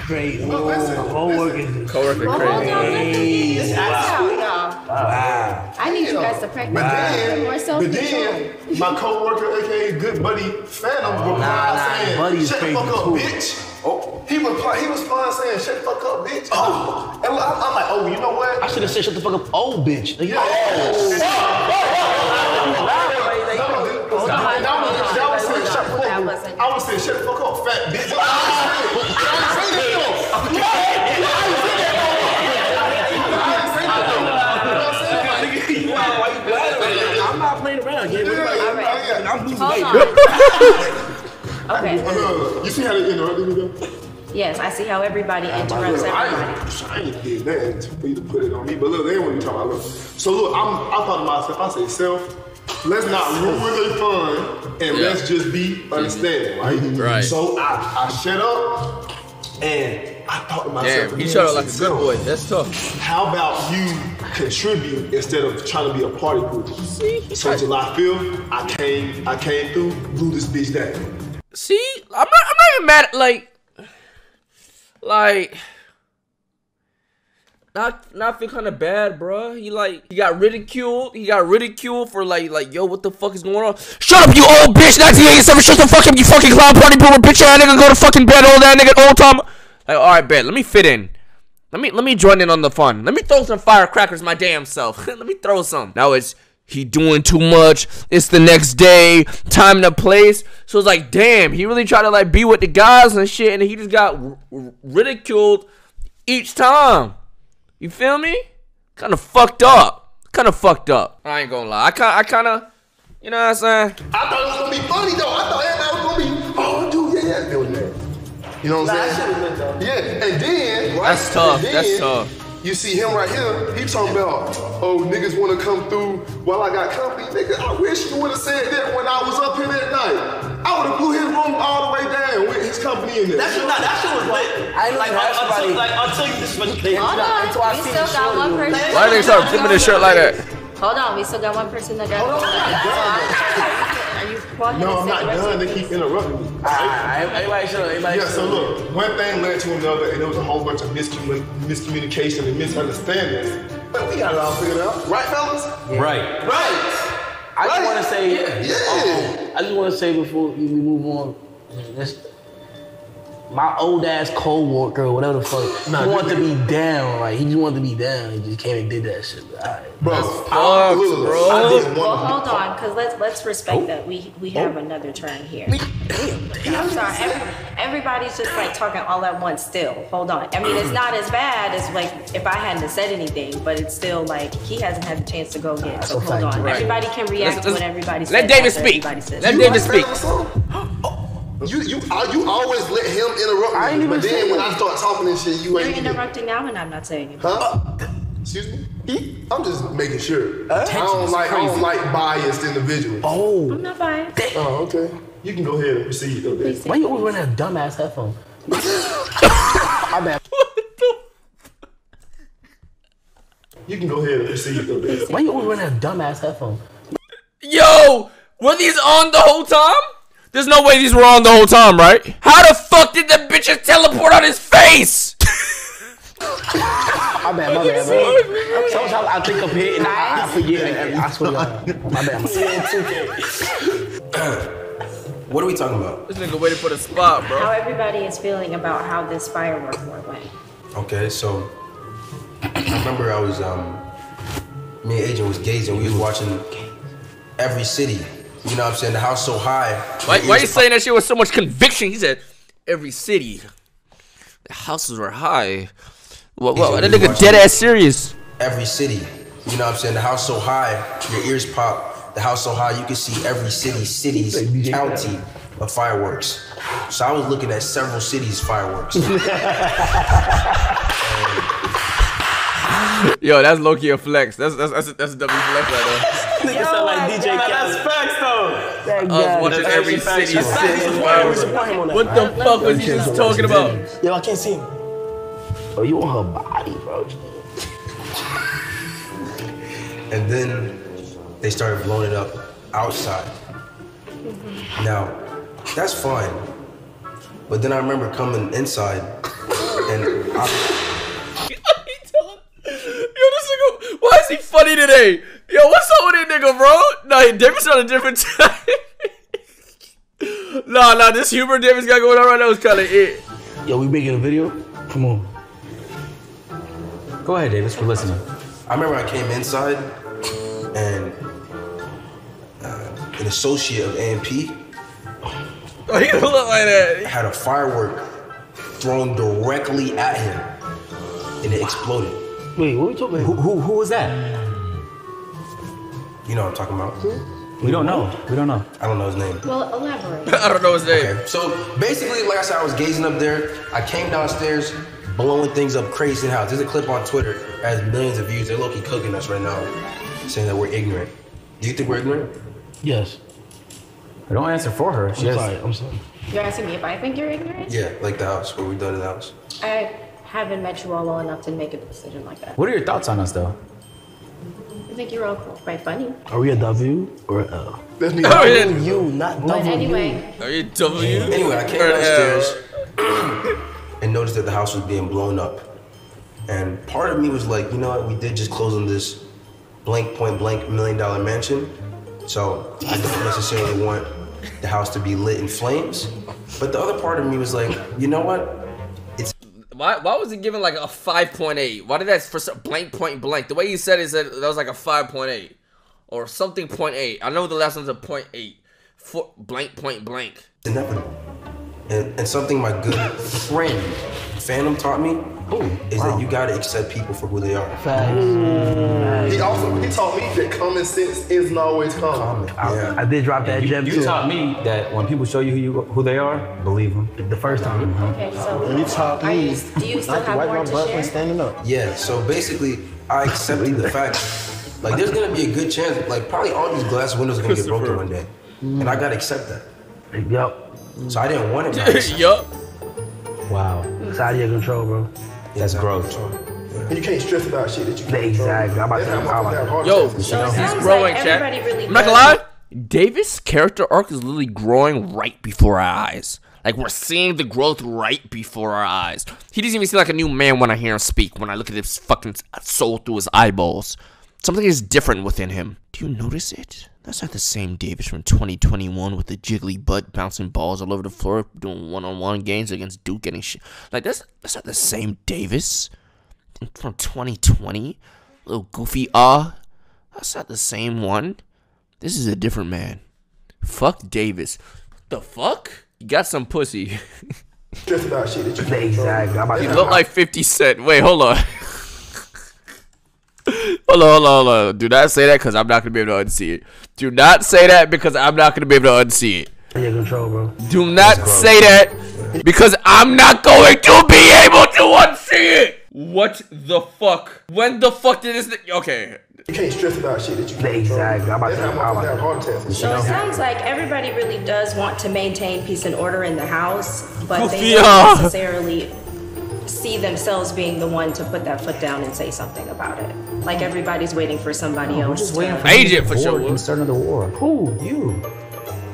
great. Look, listen, Co-workers. Co-worker Well, hold on, Wow. I need you guys to practice But a then, more but self-control. then my coworker, aka good buddy Fanum, replied nah, nah, saying, Buddy "Shut the fuck up, too." bitch." Oh, he replied, he was fine saying, "Shut the fuck up, bitch." Oh, and I'm, I'm like, "Oh, you know what?" I should have said shut the fuck up, old bitch. Like, Yeah. I was saying, shut the fuck up, fat bitch. I'm not playing around. Yeah, I'm losing Hold weight. on. *laughs* Okay. Uh, You see how they interrupted me though? Yes, I see how everybody interrupts Look, I everybody. ain't, I ain't did nothing for you to put it on me, but look, they ain't want to talk about look. So look, I'm, I thought to myself, I say, self, let's not ruin their fun and Yeah. let's just be understanding, right? Right. So I, I shut up and I thought to myself, Damn, he shut like a good boy. That's tough. How about you contribute instead of trying to be a party group? So July 5th, I came, I came through, blew this bitch down. See, I'm not. I'm not even mad. At, like, like, not not feel kind of bad, bruh. He like he got ridiculed. He got ridiculed for like like yo, what the fuck is going on? Shut up, you old bitch. 1987. Shut the fuck up, you fucking clown party boomer bitch ass nigga. Go to fucking bed, all that nigga, old time. Like, all right, bet. Let me fit in. Let me let me join in on the fun. Let me throw some firecrackers my damn self. *laughs* let me throw some. Now it's he doing too much. It's the next day, time to place. So it's like, damn, he really tried to like be with the guys and shit, and he just got r- r- ridiculed each time. You feel me? Kind of fucked up. Kind of fucked up. I ain't gonna lie. I kind I kind of, you know what I'm saying? I thought it was gonna be funny though. I thought everybody was gonna be, oh, dude, yeah, yeah, doing that. You know what I'm saying? Yeah, and then right, That's tough. and That's tough. You see him right here. He talking about, oh, niggas want to come through while I got company. Nigga, I wish you would have said that when I was up here that night. I would have blew his room all the way down with his company in there. That shit, nah, that shit was lit. I ain't like, even ask until, somebody- like, until you just went they Hold on, until I we see still the got show, one person. Why they start flipping this shirt like that? Hold on, we still got one person that got. Hold on. Are you walking No, I'm not done. of They keep interrupting me. Everybody shut up. Everybody Yeah, shut so up. look, one thing led to another, and there was a whole bunch of miscommun- miscommunication and misunderstandings. But we got it all figured out. Right, fellas? Right. Right. I just want to say, Yeah. um, I just want to say before we move on, this, my old ass co-worker, or whatever the fuck, Nah, he wanted to be down. Like he just wanted to be down. He just came and did that shit. All right. Bro, Fuck, I, look, bro. I didn't Well, want hold on, because let's let's respect oh. that we we have oh. another turn here. I'm sorry, every, everybody's just like talking all at once. Still, hold on. I mean, it's not as bad as like if I hadn't said anything, but it's still like he hasn't had the chance to go get. So hold on. Right. Everybody can react Let's- to let's- what everybody says. let David speak. everybody says. Let David like speak. *gasps* that song? You you uh, you always let him interrupt me, I ain't even but then when that. I start talking and shit, you You're ain't. interrupting now, and I'm not saying it. Huh? Excuse me? I'm just making sure. I don't like I don't like biased individuals. Oh, I'm not biased. Oh, okay. You can go ahead and proceed. though, Dave. why you always wearing that dumbass headphone? *laughs* My bad. You can go ahead and proceed. though, Dave. Why you always wearing that dumbass headphone? Yo, were these on the whole time? There's no way these were on the whole time, right? How the fuck did the bitches teleport on his face? *laughs* My bad, my bad, man. Sometimes I think up here and I, I forget. I swear to God. My bad, my bad. *laughs* What are we talking about? This nigga waited for the spot, bro. How everybody is feeling about how this firework war went. Okay, so I remember I was um me and Agent was gazing. We was watching every city. You know what I'm saying? The house so high. Why, the why ears you saying that shit with so much conviction? He said, every city. The houses were high. What? What? That nigga dead ass serious. Every city. You know what I'm saying? The house so high, your ears pop. The house so high, you can see every city, cities, county of fireworks. So I was looking at several cities' fireworks. *laughs* Yo, that's Loki key a flex. That's that's that's a, that's a W flex right there. *laughs* Nigga sound like DJ Khaled. That's facts though. That I was watching every actually city facts, cities though. fireworks. Support him on that. What the fuck was he just talking about? Yo, I can't see him. Oh, you on her body, bro. and then they started blowing it up outside. Now, that's fine. But then I remember coming inside and I, Yo, this nigga, why is he funny today? Yo, what's up with that nigga, bro? Nah, Davis on a different time. *laughs* nah, nah, this humor Davis got going on right now is kind of it. Yo, we making a video? Come on. Go ahead, Davis. We're listening. I remember I came inside and uh, an associate of AMP Oh, he look like that. had a firework thrown directly at him and it exploded. Wait, what are we talking Who, who, who was that? You know what I'm talking about? Hmm? We don't know. We don't know. I don't know his name. Well, elaborate. *laughs* I don't know his name. Okay, so basically, like I said, I was gazing up there. I came downstairs, blowing things up crazy in the house. There's a clip on Twitter has millions of views. They're low-key cooking us right now, saying that we're ignorant. Do you think we're ignorant? Yes. I don't answer for her. She I'm has- sorry. I'm sorry. You're asking me if I think you're ignorant? Yeah, like the house, what we done in the house. I haven't met you all long enough to make a decision like that. What are your thoughts on us, though? I think you're all quite funny. Are we a W or a L? That's me. Oh, yeah. You, not But anyway, Are you W? Anyway, I came Or downstairs *coughs* and noticed that the house was being blown up. And part of me was like, you know what, we did just close on this blank point blank million dollar mansion. So I don't necessarily want the house to be lit in flames. But the other part of me was like, you know what? Why, why was it given like a 5.8? Why did that for blank point blank? The way he said it is that was like a 5.8 or something point eight. I know the last one's a point eight. For blank point blank. inevitable. And, and something my good friend Fanum taught me is that you gotta accept people for who they are. Facts. He also he taught me that common sense isn't always common. I, I did drop that You, gem you too. taught me that when people show you who, you, who they are, believe them. The first time. okay, so You taught me do you still not to have wipe more my to butt share? when standing up. Yeah, so basically, I accepted the fact, like, there's gonna be a good chance, like, probably all these glass windows are gonna get broken one day. And I gotta accept that. Yup. So I didn't want it. but I *laughs* yup. Wow. It's out of your control, bro. That's growth. And you can't stress about shit that you can't Exactly. I'm about to That's say how I'm much about that heart Yo, attack. So it he's growing, like chat. everybody really I'm not gonna lie. Davis' character arc is literally growing right before our eyes. Like we're seeing the growth right before our eyes. He doesn't even seem like a new man when I hear him speak. When I look at his fucking soul through his eyeballs, something is different within him. Do you notice it? That's not the same Davis from 2021 with the jiggly butt bouncing balls all over the floor, doing one-on-one games against Duke, getting shit. Like that's that's not the same Davis from 2020. Little goofy ah. That's not the same one. This is a different man. Fuck Davis. The fuck? You got some pussy. *laughs* Stress about shit that you Exactly. You look like 50 Cent. Wait, hold on. *laughs* hold on, hold on, hold on. Do not say that because I'm not going to be able to unsee it. Do not say that because I'm not going to be able to unsee it. out your control, bro. Do not say that because I'm not going to be able to unsee it. What the fuck? When the fuck did this? Okay. You can't stress about shit that you can't Exactly. I'm about That's to how I'm much that heart attack. So it sounds like everybody really does want to maintain peace and order in the house, but they don't necessarily see themselves being the one to put that foot down and say something about it. Like everybody's waiting for somebody We're else just to. waiting for Agent you for sure. bored and start another war. Who? You.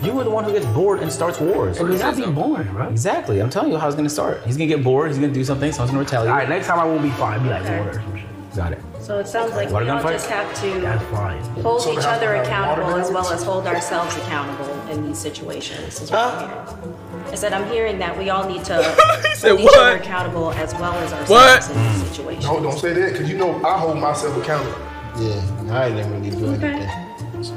You were the one who gets bored and starts wars. And you're not being born, bro. Exactly. I'm telling you how it's gonna start. He's gonna get bored. He's gonna do something. Someone's gonna retaliate. All right, next time I won't be fine. Be like water or some. Got it. So it sounds like Water we all gunfight? just have to That's fine. hold So each other accountable as well as hold ourselves accountable in these situations. Is what I'm hearing. I said I'm hearing that we all need to *laughs* said hold each other accountable as well as ourselves What? in these situations. Don't, don't say that because you know I hold myself accountable. Yeah, I didn't really do Okay. anything. So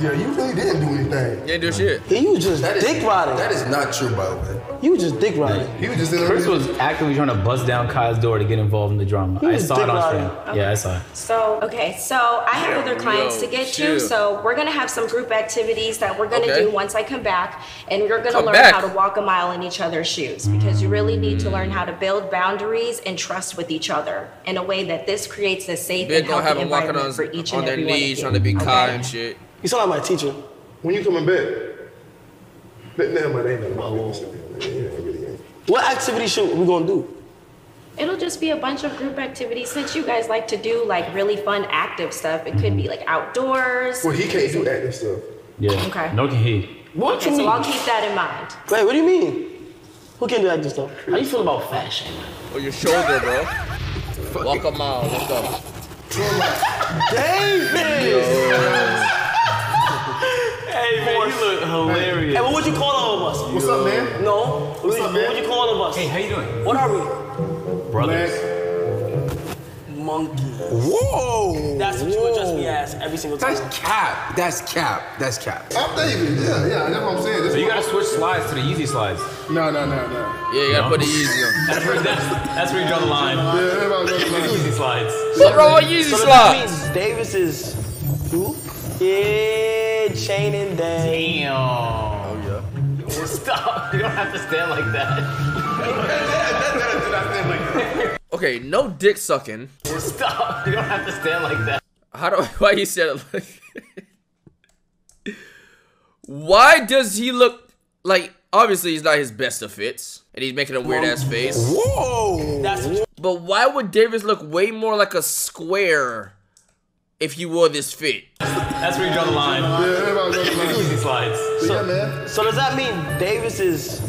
Yeah, you really didn't do anything. Didn't do shit. He was just That is- dick riding. That is not true, by the way. He was just dick riding. He was just in Chris was actively trying to bust down Kai's door to get involved in the drama. He I was saw it on dick stream. riding. Yeah, I saw it. So, okay, so I have other clients Yo, to get chill. to, so we're gonna have some group activities that we're gonna Okay. do once I come back, and you're gonna Come learn back. how to walk a mile in each other's shoes because you really need to learn how to build boundaries and trust with each other in a way that this creates a safe Big and gonna have healthy them walking environment on, for each on and their every one of knees, you. trying to be kind okay? and shit. You sound like my teacher. When you coming back? Let them, but they ain't nothing. What activity should we gonna do? It'll just be a bunch of group activities since you guys like to do like really fun active stuff. It could be like outdoors. Well, he can't do active stuff. Yeah. Okay. Nor can he. What Okay, you so mean? I'll keep that in mind. Wait, what do you mean? Who can do active stuff? How you feel about fashion? Oh, your shoulder, bro. Walk a mile. Let's go. Hey man, you look hilarious. Hey, what would you call all of us? What's up, man? No. What, would- up, what would you call all of us? Hey, how you doing? What are we? Brothers. Monkey. Whoa! That's what you address me as every single time. That's cap. That's cap. That's cap. I'm David. Yeah, yeah, that's what I'm saying. That's So you gotta switch slides to the Yeezy slides. No, no, no, no. Yeah, you gotta No. put the easy on. That's where, that's, that's where you draw the line. Yeah, everybody knows about Yeezy slides. What's wrong with Yeezy So slides? Davis is who? Yeah, Chain and Day. Damn. Oh yeah. Stop. *laughs* You don't have to stand like that. *laughs* Okay, no dick sucking. Stop. You don't have to stand like that. How do *laughs* why he said it like Why does he look like obviously he's not his best of fits and he's making a weird ass face. Whoa! That's what But why would Davis look way more like a square if he wore this fit? That's where you draw the line. Yeah, everybody knows about *laughs* Yeezy slides. But yeah, man. So does that mean Davis is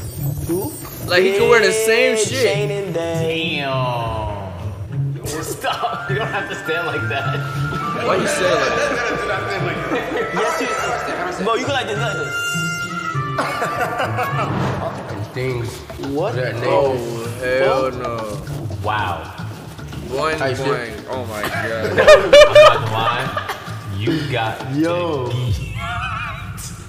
who? Like he could wear the same Yeah, shit. Chain and Day. Damn. *laughs* Stop. You don't have to stand like that. Why you say it like that? *laughs* Yes, you. Bro, you can like this, like this. Things. What? That name. Oh hell no. Wow. One Type shit. boing. Oh my god. I'm not gonna lie. You got Yo.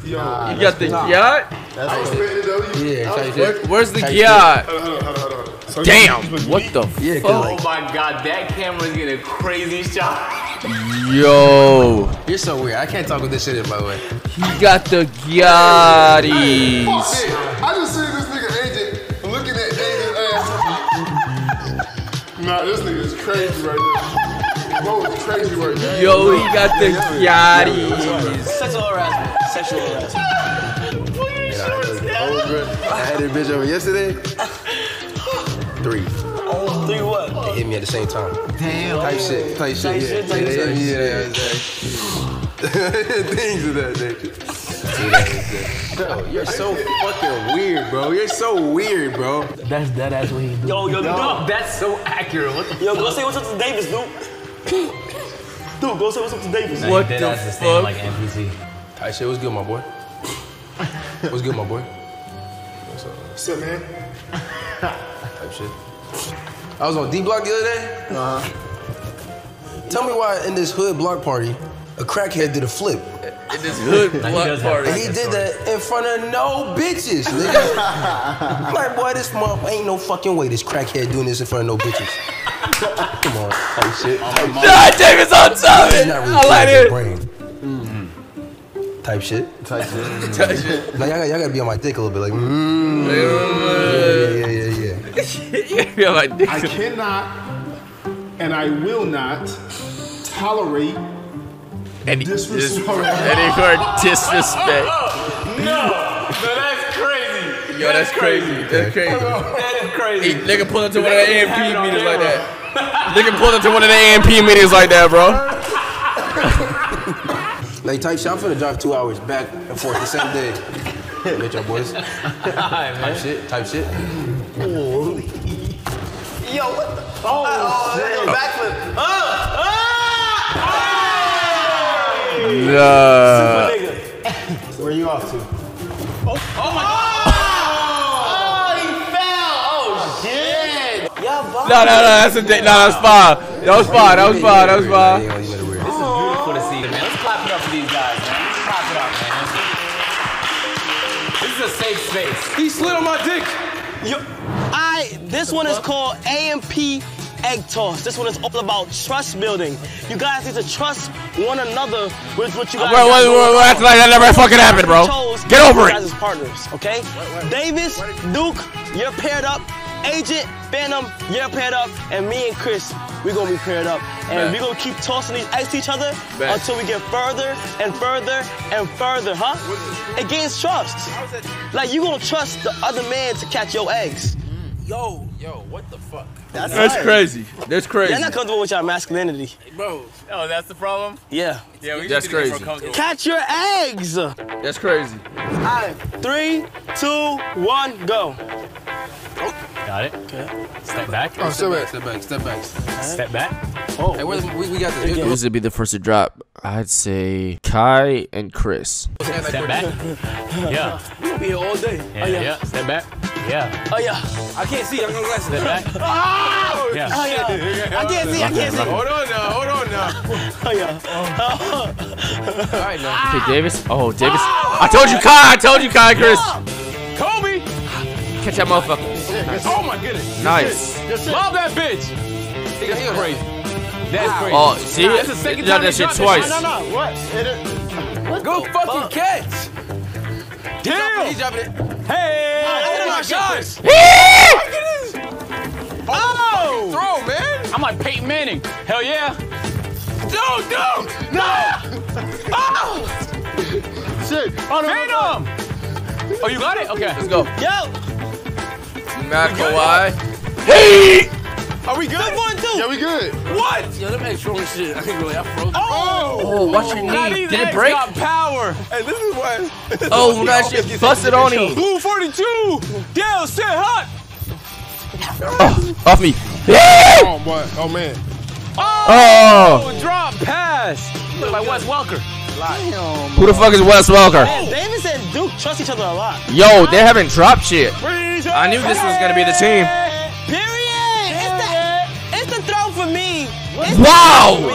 You got the yacht? I respect it though. You, Yeah, I type respect shit. it. Where's the yacht? Hold on, hold on, hold on. So Damn. you- What the Yeah, fuck? cause Oh like, my god, that camera's getting a crazy shot. Yo. you're so weird. I can't talk with this shit in, by the way. He got the Fuck yachties. it. I just seen this nigga agent looking at David's ass. Nah, this nigga is crazy right now. Crazy right. Yo, he got the yachties. Sexual harassment. Sexual harassment. Yeah, I, was over. I had this bitch over yesterday. Three. Oh, three what? They hit me at the same time. Damn. Type shit. Type shit. Type yeah. shit, type yeah, shit. yeah, yeah, yeah. *laughs* Things of that nature. See, that is it. Bro, you're so fucking weird, bro. You're so weird, bro. That's that. That's what he do. Yo, yo, No, dude. that's so accurate. What the Yo, go say what's up to Davis, dude. *laughs* Dude, go say what's up to Davis. Nah, What the ask to stand fuck? like NPC. Type shit. What's good, my boy? What's good, my boy? What's up? What's up, man? Type shit. I was on D Block the other day. Uh-huh. Tell me why in this hood block party, a crackhead did a flip. In this hood he block party. And he did that in front of no bitches, *laughs* nigga. I'm like, boy, this month ain't no fucking way this crackhead doing this in front of no bitches. Come on, type shit. Type, Nah, Davis on top He's it. not really I like it. brain. Mm-hmm. Type shit. Type shit. *laughs* Touch it. Like, y'all, gotta- y'all gotta be on my dick a little bit, like, mm, yeah, yeah, yeah, yeah, yeah. *laughs* You gotta be on my dick. I cannot and I will not tolerate Any disrespect. any more disrespect. No, no, that's crazy. Yo, that's crazy. That's crazy. That is Hey, crazy. nigga pull up to one of the That didn't AMP meetings like camera. that. Nigga pull up to one of the AMP meetings like that, bro. *laughs* Like, type shit, I'm finna drive two hours back and forth the same day. Bitch, y'all boys. Alright, Type shit, type shit. Yo, what the? Oh, oh shit. Backflip. Uh, Nah. nigga. Where you off to? Oh, oh my god. Oh, he fell. Oh, shit. Y'all No, no, no, that's a no, that was fine. That was fine. That was fine. That was fine. You know, you better wear it. This is beautiful to see, man. Let's clap it up for these guys, man. Let's clap it This is a safe space. He slid on my dick. Yo, I. This one is called AMP Egg Toss. This one is all about trust building. You guys need to trust one another with what you uh, guys. Bro, got wait, going wait, wait, that's like that never fucking happened, bro. Get over you it. guys as partners, okay? Davis, Duke, you're paired up. Agent, Fanum, you're paired up, and me and Chris, we're gonna be paired up, and we're gonna keep tossing these eggs to each other Bet. until we get further and further and further, huh? It gains trust. Like you gonna trust the other man to catch your eggs. Yo, yo, what the fuck? That's, That's right. crazy. That's crazy. You're not comfortable with your masculinity. Bro. Oh, that's the problem? Yeah. Yeah, we That's just need to get more crazy. comfortable. Catch your eggs. That's crazy. right, three, two, one, go. Got it. Okay. Step back. Oh, step back, step back, step back. Step back. Oh, Hey, where the, we, we got this. Who's to be the first to drop? I'd say Kai and Chris. Step back. *laughs* Yeah. we gonna be here all day. Yeah. oh yeah. yeah. Step back. Yeah. Oh yeah. I can't see. I'm gonna glasses. Step back. *laughs* Oh! Yeah. Oh yeah. I can't see. I can't see. Hold on now. Hold on now. *laughs* Oh yeah. All right now. Okay, Davis. Oh, Davis. Oh! I told you, Kai. I told you, Kai, Chris. Kobe. Catch that motherfucker. Oh my goodness. Nice. Love that bitch. He got, he got crazy. That's crazy. Oh, see? That's the second time that shit twice. No, no, no. What? It is- what Go fucking fuck? catch. Damn. He's dropping it. Hey. Oh Oh my my gosh. Oh! Throw, man. I'm like Peyton Manning. Hell yeah. Dude, dude. No. *laughs* Oh. Shit. Oh, no, no, no. Oh, you got it? Okay. Let's go. Yo, Matt Kawhi. Hey! Are we good? good one too. Yeah, we good. What? Yo, them eggs throwing shit. I ain't gonna lie, I froze. Oh. Oh, watch your knee. Did it break? got power. Hey, this is what. this Oh, what that y'all shit busted on him. Blue 42. Dale, sit hot. Oh, off me. Oh, boy. Oh, man. Oh. Oh, drop pass. Look like Wes Welker. Who the fuck is Wes Welker? Man, Davis and Duke trust each other a lot. Yo, they haven't dropped shit. I knew this was gonna be the team. Wow. the throw for me.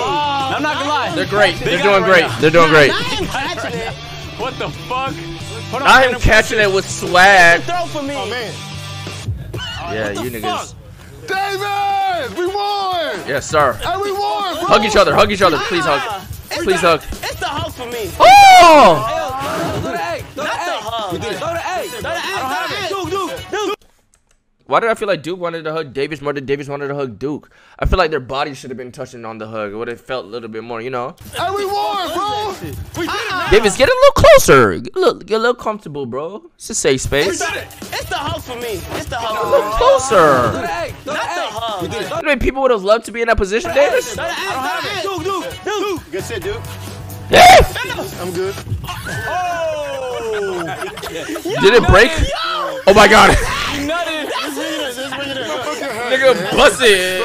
I'm not gonna lie. They're great. They're doing right great. now. They're doing great. I am catching it. What the fuck? Hold on, I am catching it with swag. Throw for me. Oh, man. Yeah, you niggas. David! We won! Yes, sir. Hey, we won, bro! Hug each other. Hug each other. Please hug. Ah, it's Please the, hug. It's the hug for me. Oh! Throw the egg. Throw Not the the egg. hug. Throw the egg. Throw the egg. Throw the egg. Duke, Duke, Duke. Why did I feel like Duke wanted to hug Davis more than Davis wanted to hug Duke? I feel like their bodies should have been touching on the hug. It would have felt a little bit more, you know? Hey, we won, bro! We did it, man. Davis, get a little closer. Get a little, get a little comfortable, bro. It's a safe space. It's the, it's the hug for me. It's the hug. A little closer. the egg. Throw Not the the hug. We did it. You know how many people would have loved to be in that position, Davis? Throw the egg. Throw the egg. Duke, Duke, Duke. Good shit, dude. Yeah. I'm good. Oh. Did it break? Oh my god. Nutted. Nigga busted.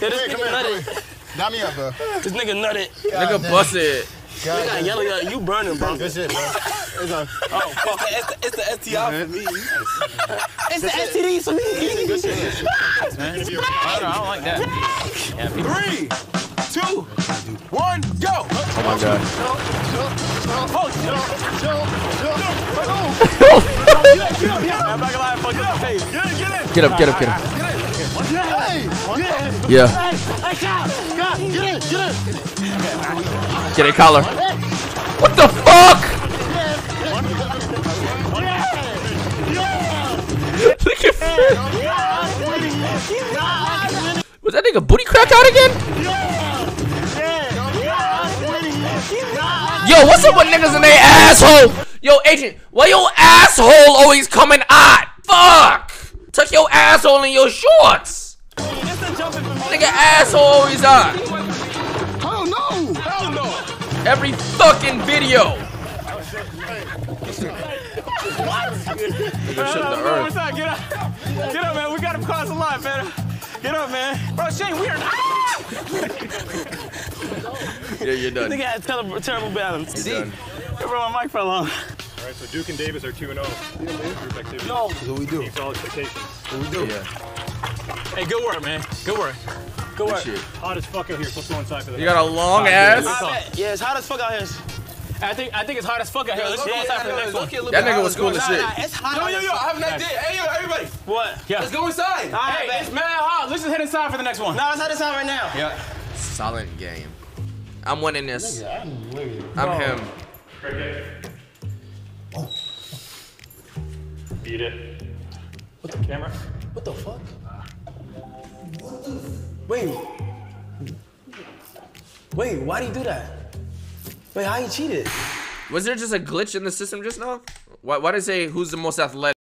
Yeah, this nigga nutted. Dot me up, bro. This nigga nutted. Nigga busted. You got yellow, yellow. You burning, bro. Good shit, bro. It's on. Oh, fuck. It's the, it's the STI for me. It's the STDs for me. Good shit. I don't, I don't like that. Yeah, Three, two, one, go. Oh my god. I'm not gonna lie, fuck up the face. Get in, get in. Get up, get up, get up. Yeah. Hey, Scott! Scott, get in, get in! Get a collar. What the fuck? Look at *laughs* Was that nigga booty crack out again? Yo, what's up with niggas in they asshole? Yo, agent, why your asshole always coming out? Fuck! Tuck your asshole in your shorts. Nigga asshole always out. Hell no! Hell no! Every fucking video. Nigga shook the earth. more time, get up. Get up, man. We got him cross the line, man. Get up, man. Bro, Shane, we are. Ah! *laughs* Yeah, you're done. Nigga had terrible, terrible balance. You're done. Bro, my mic fell off. All right, so Duke and Davis are 2 0. Group activity. No. What we do? Meets all expectations. What we do? Yeah. Hey, good work, man. Good work. Good work. Shit. Hot as fuck out here. Let's go inside for the You got a long I ass. bet. Yeah, it's hot as fuck out here. I think I think it's hot as fuck out here. Let's go at- inside for the next one. at a little That nigga was cool as shit. nah, It's hot. Yo, yo, yo, I have an idea. Hey, yo, everybody. What? Yeah. Let's go inside. Hey, it's mad hot. Let's just head inside for the next one. No, let's head inside right now. Yeah. Silent game. I'm winning this. I'm weird. I'm him. Beat it. What the camera? What the fuck? Ah. Wait. Wait, why do you do that? Wait, how you cheated? Was there just a glitch in the system just now? Why, why did it say who's the most athletic?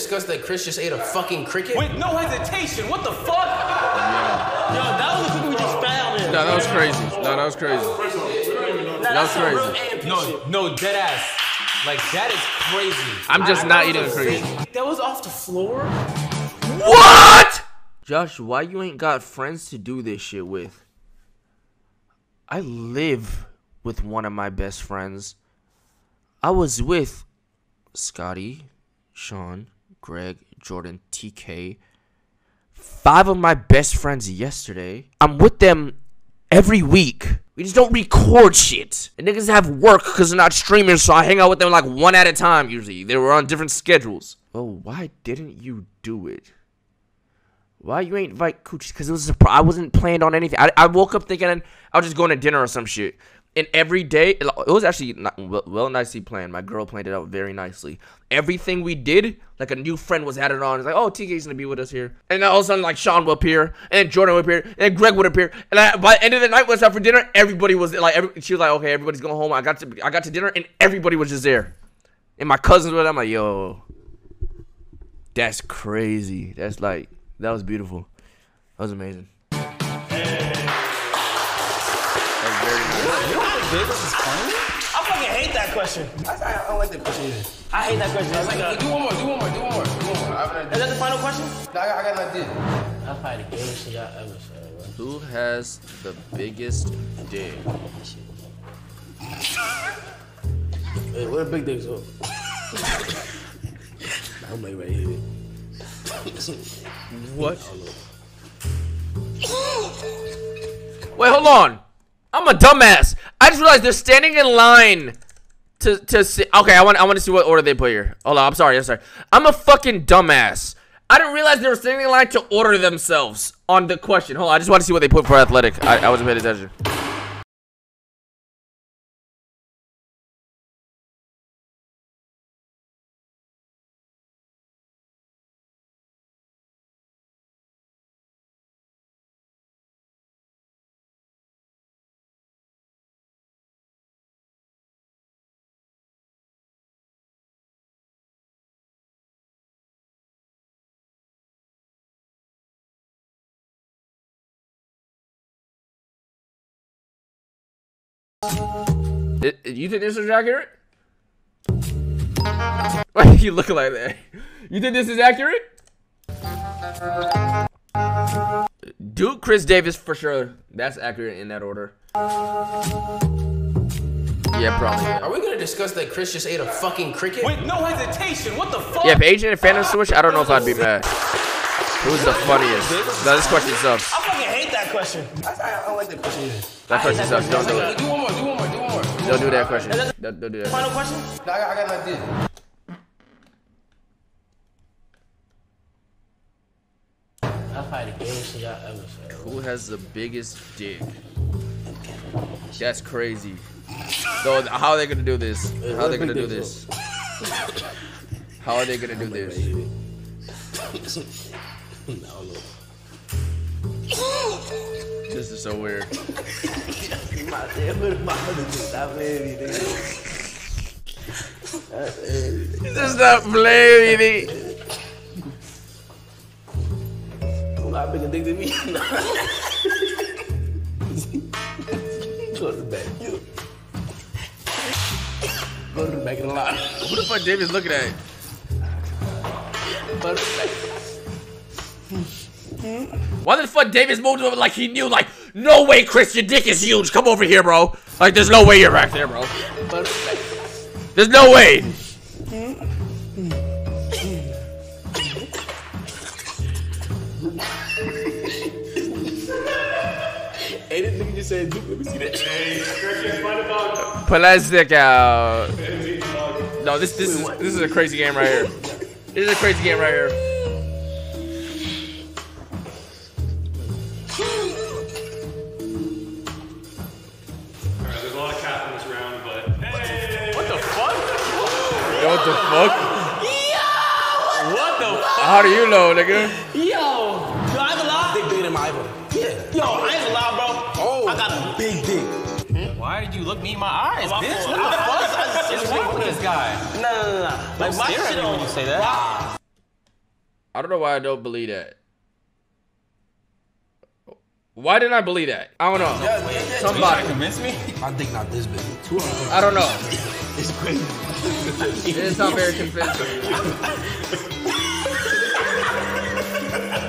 Discuss that Chris just ate a fucking cricket. With no hesitation. What the fuck? Yo, that was the cricket we just found. No, that was crazy. No, that was crazy. That was crazy. No, no, dead ass. Like that is crazy. I'm just I- not eating was the just cricket. That was off the floor? What? Josh, why you ain't got friends to do this shit with? I live with one of my best friends. I was with Scotty, Sean, Greg, Jordan, TK. Five of my best friends yesterday. I'm with them every week. We just don't record shit. And niggas have work because they're not streamers, so I hang out with them like one at a time usually. They were on different schedules. Oh, why didn't you do it? Why you ain't invite Coochie? Because it was I wasn't planned on anything. I, I woke up thinking I was just going to dinner or some shit. And every day, it was actually not, well, well nicely planned. My girl planned it out very nicely. Everything we did, like a new friend was added on. It's like, oh, TK's gonna be with us here. And then all of a sudden, like Sean will appear, and Jordan would appear, and Greg would appear. And I, by the end of the night, was out for dinner. Everybody was like, every, she was like, okay, everybody's going home. I got to, I got to dinner, and everybody was just there. And my cousins were. there. I'm like, yo, that's crazy. That's like, that was beautiful. That was amazing. You don't think Davis is funny? I fucking hate that question. I, I, I don't like that question either. I hate that question. It's like a, do one more, do one more, do one more, do one more. I have an idea. Is that the final question? No, I got, I got an idea. That's probably the gayest shit y'all ever said, bro. Who has the biggest dick? Hey, what a big dicks so? *laughs* I'm like right here. What? Wait, hold on. I'm a dumbass. I just realized they're standing in line to to see. Okay, I want I want to see what order they put here. Hold on, I'm sorry. I'm sorry. I'm a fucking dumbass. I didn't realize they were standing in line to order themselves on the question. Hold on, I just want to see what they put for athletic. I, I wasn't paying attention. It- you think this is accurate? Why are you looking like that? You think this is accurate? Duke, Chris Davis for sure. That's accurate in that order. Yeah, probably. Yeah, Are we gonna discuss that Chris just ate a fucking cricket? With no hesitation. What the fuck? yeah if Agent and Fanum Switch, I don't know if I'd be mad. Who's the funniest? No, this question sucks. I that question. I, I, I don't like that question either. That question sucks. Don't do it. Do one more, do one more, do one more. Don't do that question. Don't, don't do that. Final question? No, I got, I got an idea. That's probably the gayest shit y'all ever. Who has the biggest dick? That's crazy. So how are they gonna do this? How are they gonna do this? How are they gonna do this? *gasps* This is so weird. Dick, nigga. Stop playing with it. A lot bigger dick than me. Go to the back. Go to the back of the line. Who the fuck David's looking at? Go to the back. Mm-hmm. Why the fuck Davis moved over like he knew, like, no way, Chris, your dick is huge. Come over here, bro. Like, there's no way you're back there, bro. Go to the. There's no way. Mm-hmm. Hey, this nigga just said, let me see that. Plastic out. No, this this is this is a crazy game right here. This is a crazy game right here. What the fuck? Yo! What the fuck? How do you know, nigga? Yo, yo, I ain't gonna lie. Dick bigger than my eyeball. Yeah. Yo, I ain't gonna lie, bro. Oh. I got a big dick. Why did you look me in my eyes, oh, My bitch? What the fuck? What's wrong with this guy? No, no, no, no. Like Don't my stare at shit me on. when you say that. I don't know why I don't believe that. Why didn't I believe that? I don't know. Somebody. convince me? My dick not this big. Two hundred. I don't know. It's crazy. It is not very convincing.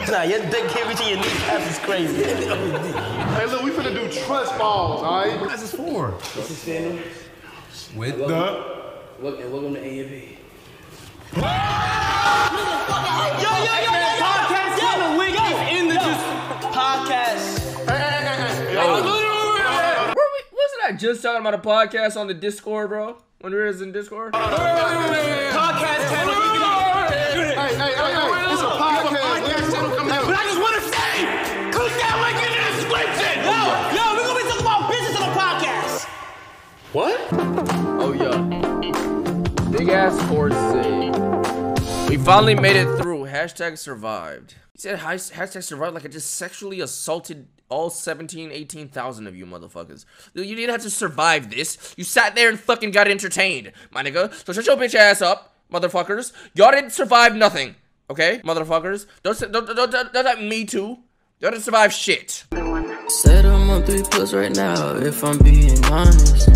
Nah, your dick can't reach your kneecaps is crazy. Hey, look, we finna do trust falls, all right? That's his four. This is standing. With the. Look and welcome to AMP. Yo, yo, yo, yo, yo, podcast, yo, the link is in the just podcast. Were we, wasn't I just talking about a podcast on the Discord, bro? When we was in Discord? Podcast channel. Hey, hey, hey, hey, it's a podcast. Ladies and gentlemen, But I just want to say, click that link in the description. Yo, yo, we're gonna be talking about business on the podcast. What? Oh, yeah. Big ass horsey. We finally made it through. Hashtag survived. He said hashtag survived like I just sexually assaulted all 17, 18,000 of you motherfuckers. You didn't have to survive this. You sat there and fucking got entertained, my nigga. So shut your bitch ass up, motherfuckers. Y'all didn't survive nothing, okay, motherfuckers? Don't, don't, don't, don't, don't, me too. Y'all didn't survive shit. Said I'm on three plus right now, if I'm being honest.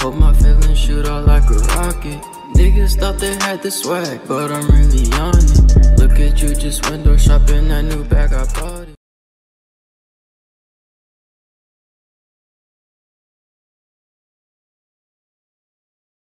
Hope my feelings shoot out like a rocket. Niggas thought they had the swag, but I'm really on it. Look at you just window shopping that new bag I bought.